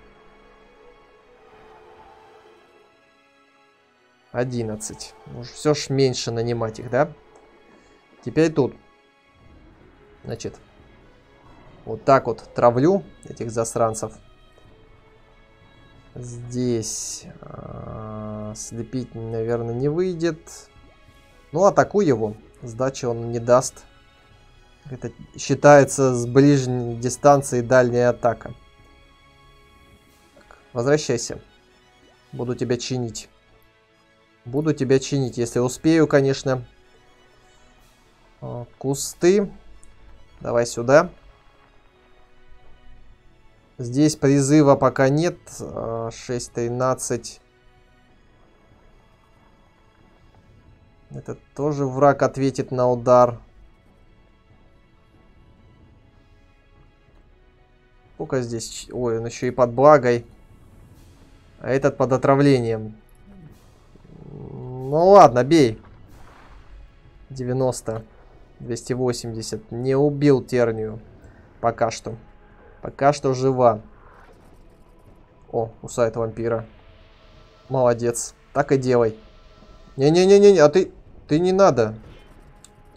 11. Уж все ж меньше нанимать их, да? Теперь тут. Значит, вот так вот травлю этих засранцев. Здесь э, слепить, наверное, не выйдет. Ну, атакуй его. Сдачи он не даст. Это считается с ближней дистанции дальняя атака. возвращайся. Буду тебя чинить. Буду тебя чинить, если успею, конечно. Кусты. Давай сюда. Здесь призыва пока нет. 6-13. Это тоже враг ответит на удар. Сколько здесь? Ой, он еще и под благой. А этот под отравлением. Ну ладно, бей. 90. 280. Не убил тернию. Пока что. Пока что жива. О, кусает вампира. Молодец. Так и делай. Не-не-не-не, а ты... Ты не надо.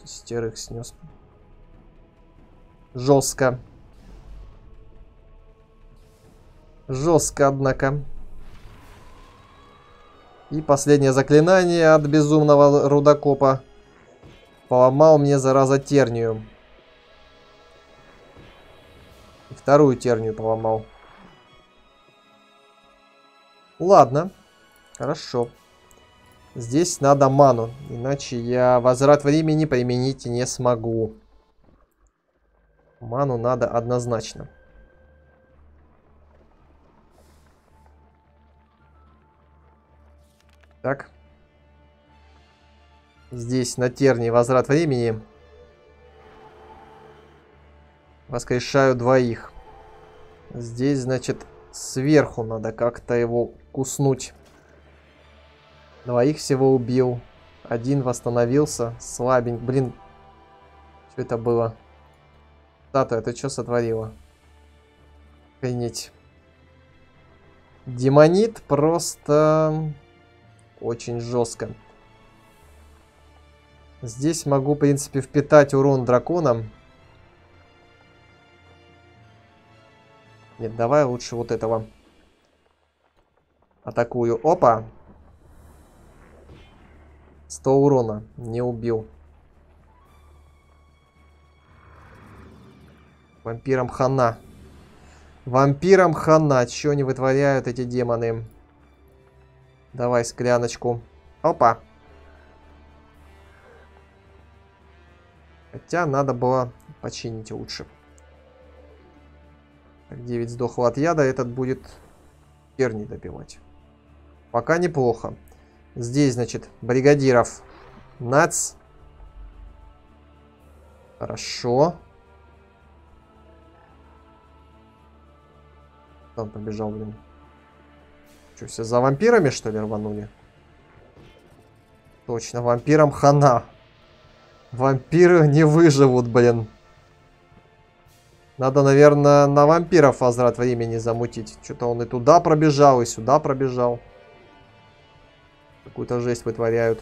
Стерых снес. Жестко. Жестко, однако. И последнее заклинание от безумного рудокопа. Поломал мне, зараза, тернию. И вторую тернию поломал. Ладно. Хорошо. Здесь надо ману, иначе я возврат времени применить не смогу. Ману надо однозначно. Так. Здесь на терне возврат времени. Воскрешаю двоих. Здесь, значит, сверху надо как-то его куснуть. Двоих всего убил. Один восстановился. Слабенький. Блин. Что это было? Статуя, ты что сотворила? Охренеть. Демонит просто очень жестко. Здесь могу, в принципе, впитать урон драконам. Нет, давай лучше вот этого. Атакую. Опа. 100 урона. Не убил. Вампирам хана. Вампирам хана. Что они вытворяют, эти демоны? Давай скляночку. Опа. Хотя надо было починить лучше. Так, 9 сдохло от яда. Этот будет перни добивать. Пока неплохо. Здесь, значит, бригадиров. Нац. Хорошо. Там побежал, блин. Что, все за вампирами, что ли, рванули? Точно, вампирам хана. Вампиры не выживут, блин. Надо, наверное, на вампиров возврат времени замутить. Что-то он и туда пробежал, и сюда пробежал. Какую-то жесть вытворяют.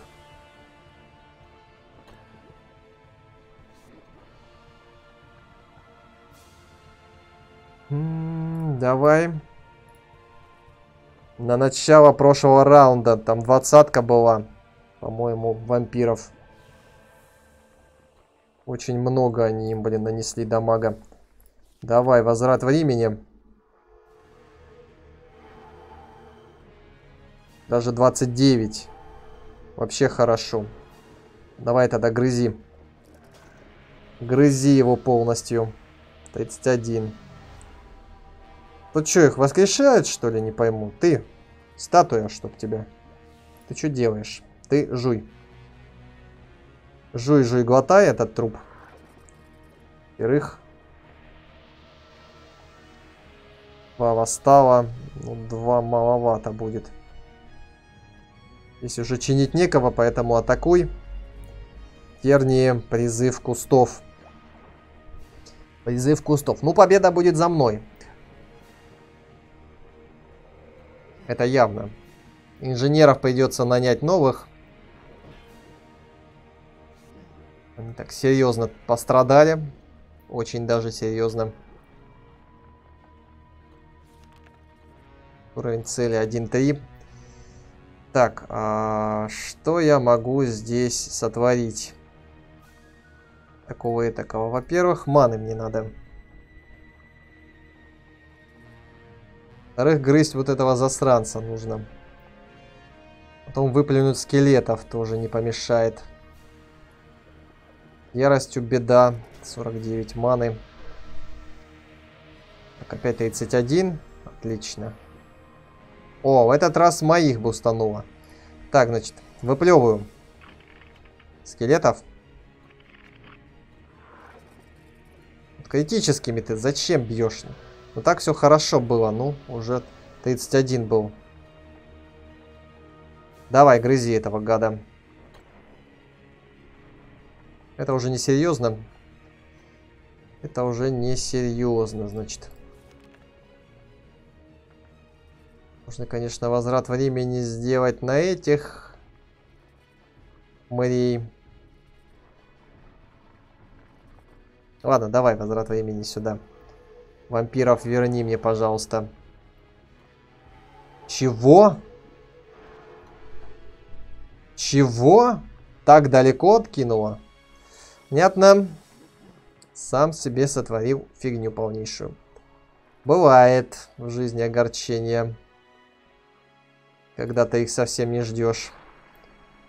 М -м, давай. На начало прошлого раунда. Там двадцатка была. По-моему, вампиров. Очень много они им, блин, нанесли дамага. Давай, возврат времени. Даже 29. Вообще хорошо. Давай тогда грызи. Грызи его полностью. 31. Тут что, их воскрешают, что ли? Не пойму. Ты, статуя, чтоб тебя. Ты что делаешь? Ты жуй. Жуй, жуй, глотай этот труп. Ирых. Два восстала. Ну, два маловато будет. Здесь уже чинить некого, поэтому атакуй. Тернии, призыв кустов. Призыв кустов. Ну, победа будет за мной. Это явно. Инженеров придется нанять новых. Они так серьезно пострадали. Очень даже серьезно. Уровень цели 1.3. Так, а что я могу здесь сотворить? Такого и такого. Во-первых, маны мне надо. Во-вторых, грызть вот этого засранца нужно. Потом выплюнуть скелетов тоже не помешает. Яростью беда. 49 маны. Так, опять 31. Отлично. О, в этот раз моих бустануло. Так, значит, выплевываю. Скелетов. Критическими ты зачем бьешь? Ну так все хорошо было. Ну, уже 31 был. Давай, грызи этого гада. Это уже не серьезно. Это уже не серьезно, значит. Можно, конечно, возврат времени сделать на этих мэрей. Ладно, давай возврат времени сюда. Вампиров верни мне, пожалуйста. Чего? Чего? Так далеко откинула? Понятно. Сам себе сотворил фигню полнейшую. Бывает в жизни огорчение. Когда ты их совсем не ждешь.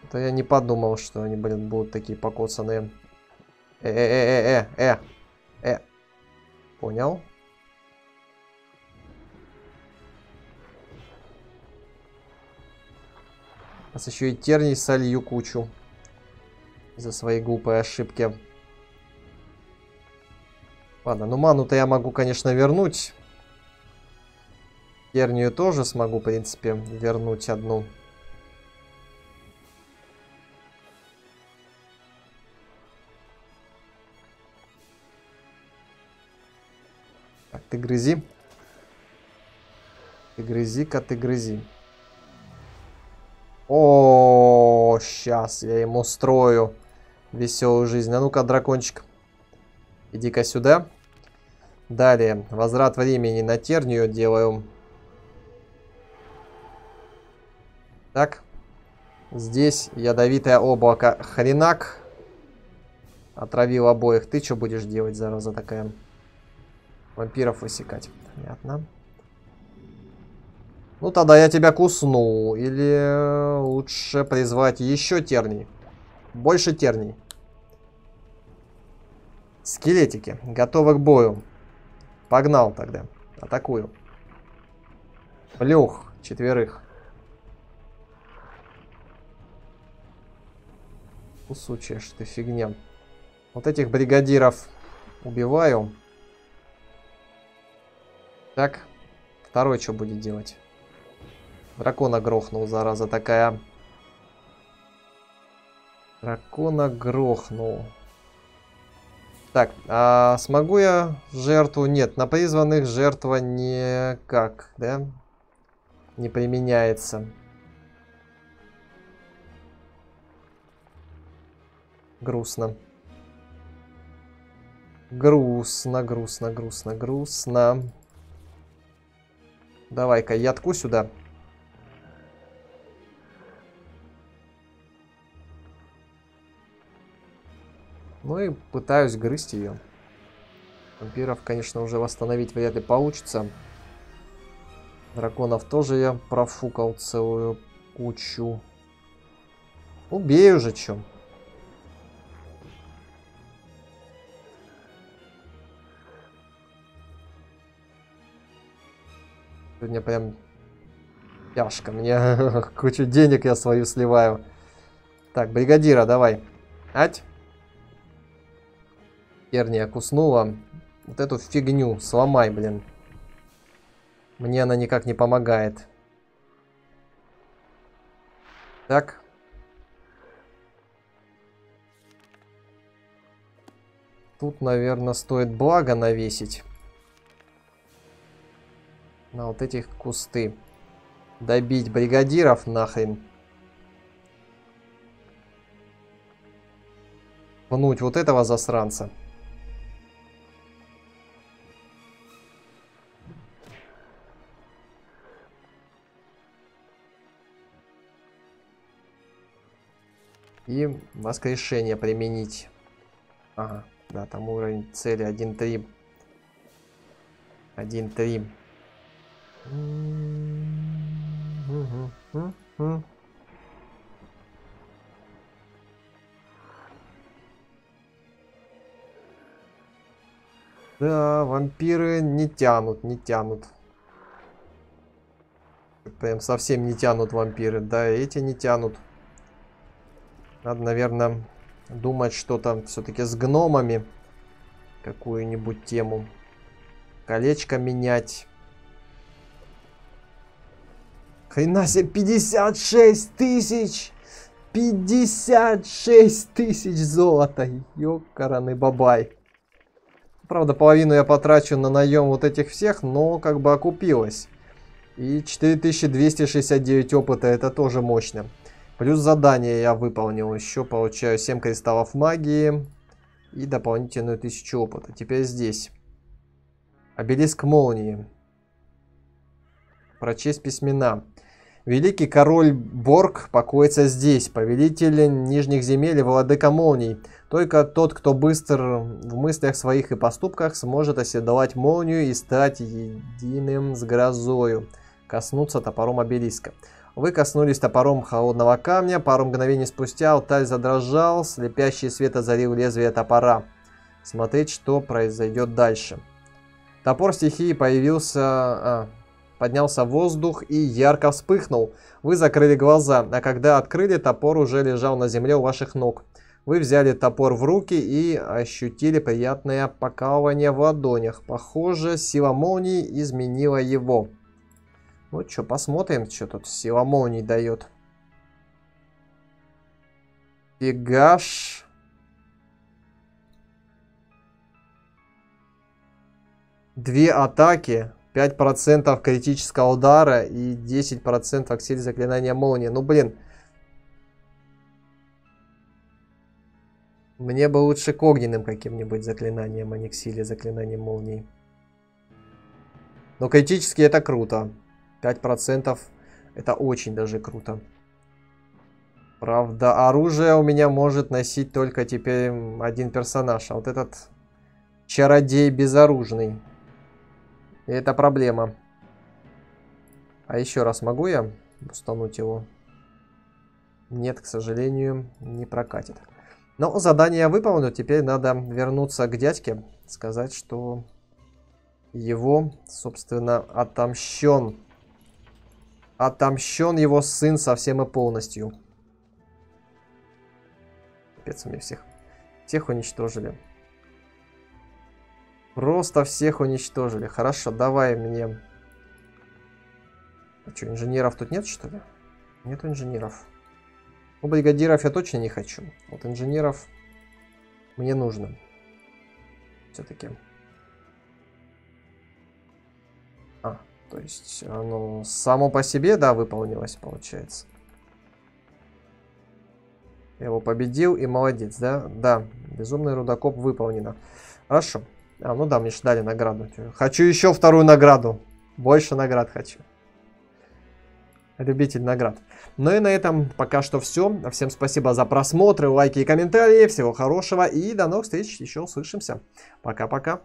Это я не подумал, что они, блин, будут такие покоцанные. Э-э-э-э-э. Э. Понял? Сейчас еще и терний солью кучу. За свои глупые ошибки. Ладно, ну ману-то я могу, конечно, вернуть. Тернию тоже смогу, в принципе, вернуть одну. Так, ты грызи. Ты грызи-ка, ты грызи. О, сейчас я ему строю веселую жизнь. А ну-ка, дракончик, иди-ка сюда. Далее, возврат времени на тернию делаю. Так. Здесь ядовитое облако. Хренак. Отравил обоих. Ты что будешь делать, зараза такая? Вампиров высекать. Понятно. Ну, тогда я тебя кусну. Или лучше призвать еще терний. Больше терний. Скелетики. Готовы к бою. Погнал тогда. Атакую. Плюх. Четверых. Кусучая что фигня. Вот этих бригадиров убиваю. Так. Второй что будет делать? Дракона грохнул, зараза такая. Дракона грохнул. Так, а смогу я жертву? Нет, на призванных жертва никак, да? Не применяется. Грустно. Грустно, грустно, грустно, грустно. Давай-ка ядку сюда. Ну и пытаюсь грызть ее. Вампиров, конечно, уже восстановить вряд ли получится. Драконов тоже я профукал целую кучу. Убей уже, чё. Сегодня прям тяжко. Мне кучу денег я свою сливаю. Так, бригадира, давай. Ать. Терния куснула. Вот эту фигню сломай, блин. Мне она никак не помогает. Так. Тут, наверное, стоит благо навесить. На вот этих кусты. Добить бригадиров нахрен. Пнуть вот этого засранца. И воскрешение применить. Ага, да, там уровень цели 1.3. 1.3. Да, вампиры не тянут, не тянут. Прям совсем не тянут вампиры. Да, эти не тянут. Надо, наверное, думать что-то все-таки с гномами. Какую-нибудь тему. Колечко менять. Хрена себе, 56 тысяч! 56 тысяч золота! Ёкараны бабай. Правда, половину я потрачу на наем вот этих всех, но как бы окупилось. И 4269 опыта, это тоже мощно. Плюс задание я выполнил. Еще получаю 7 кристаллов магии. И дополнительную 1000 опыта. Теперь здесь. Обелиск молнии. Прочесть письмена. Великий король Борг покоится здесь, повелитель нижних земель и владыка молний. Только тот, кто быстр в мыслях своих и поступках, сможет оседлать молнию и стать единым с грозою, коснуться топором обелиска. Вы коснулись топором холодного камня. Пару мгновений спустя алтарь задрожал, слепящий свет озарил лезвие топора. Смотреть, что произойдет дальше. Топор стихии появился... А, поднялся в воздух и ярко вспыхнул. Вы закрыли глаза, а когда открыли, топор уже лежал на земле у ваших ног. Вы взяли топор в руки и ощутили приятное покалывание в ладонях. Похоже, сила молнии изменила его. Ну что, посмотрим, что тут сила молнии дает. Фигаш. Две атаки, 5% критического удара и 10% к силе заклинания молнии. Ну, блин. Мне бы лучше к огненным каким-нибудь заклинанием, а не к силе заклинания молнии. Но критически это круто. 5% это очень даже круто. Правда, оружие у меня может носить только теперь один персонаж. А вот этот чародей безоружный. И это проблема. А еще раз могу я устануть его? Нет, к сожалению, не прокатит. Но задание я выполню. Теперь надо вернуться к дядьке. Сказать, что его, собственно, отомщен. Отомщен его сын совсем и полностью. Капец, мне всех, всех уничтожили. Просто всех уничтожили. Хорошо, давай мне... А что, инженеров тут нет, что ли? Нет инженеров. Ну, бригадиров я точно не хочу. Вот инженеров мне нужно. Все-таки. То есть оно само по себе, да, выполнилось, получается. Я его победил и молодец, да? Да, безумный рудокоп выполнено. Хорошо. А, ну да, мне же дали награду. Хочу еще вторую награду. Больше наград хочу. Любитель наград. Ну и на этом пока что все. Всем спасибо за просмотры, лайки и комментарии. Всего хорошего и до новых встреч. Еще услышимся. Пока-пока.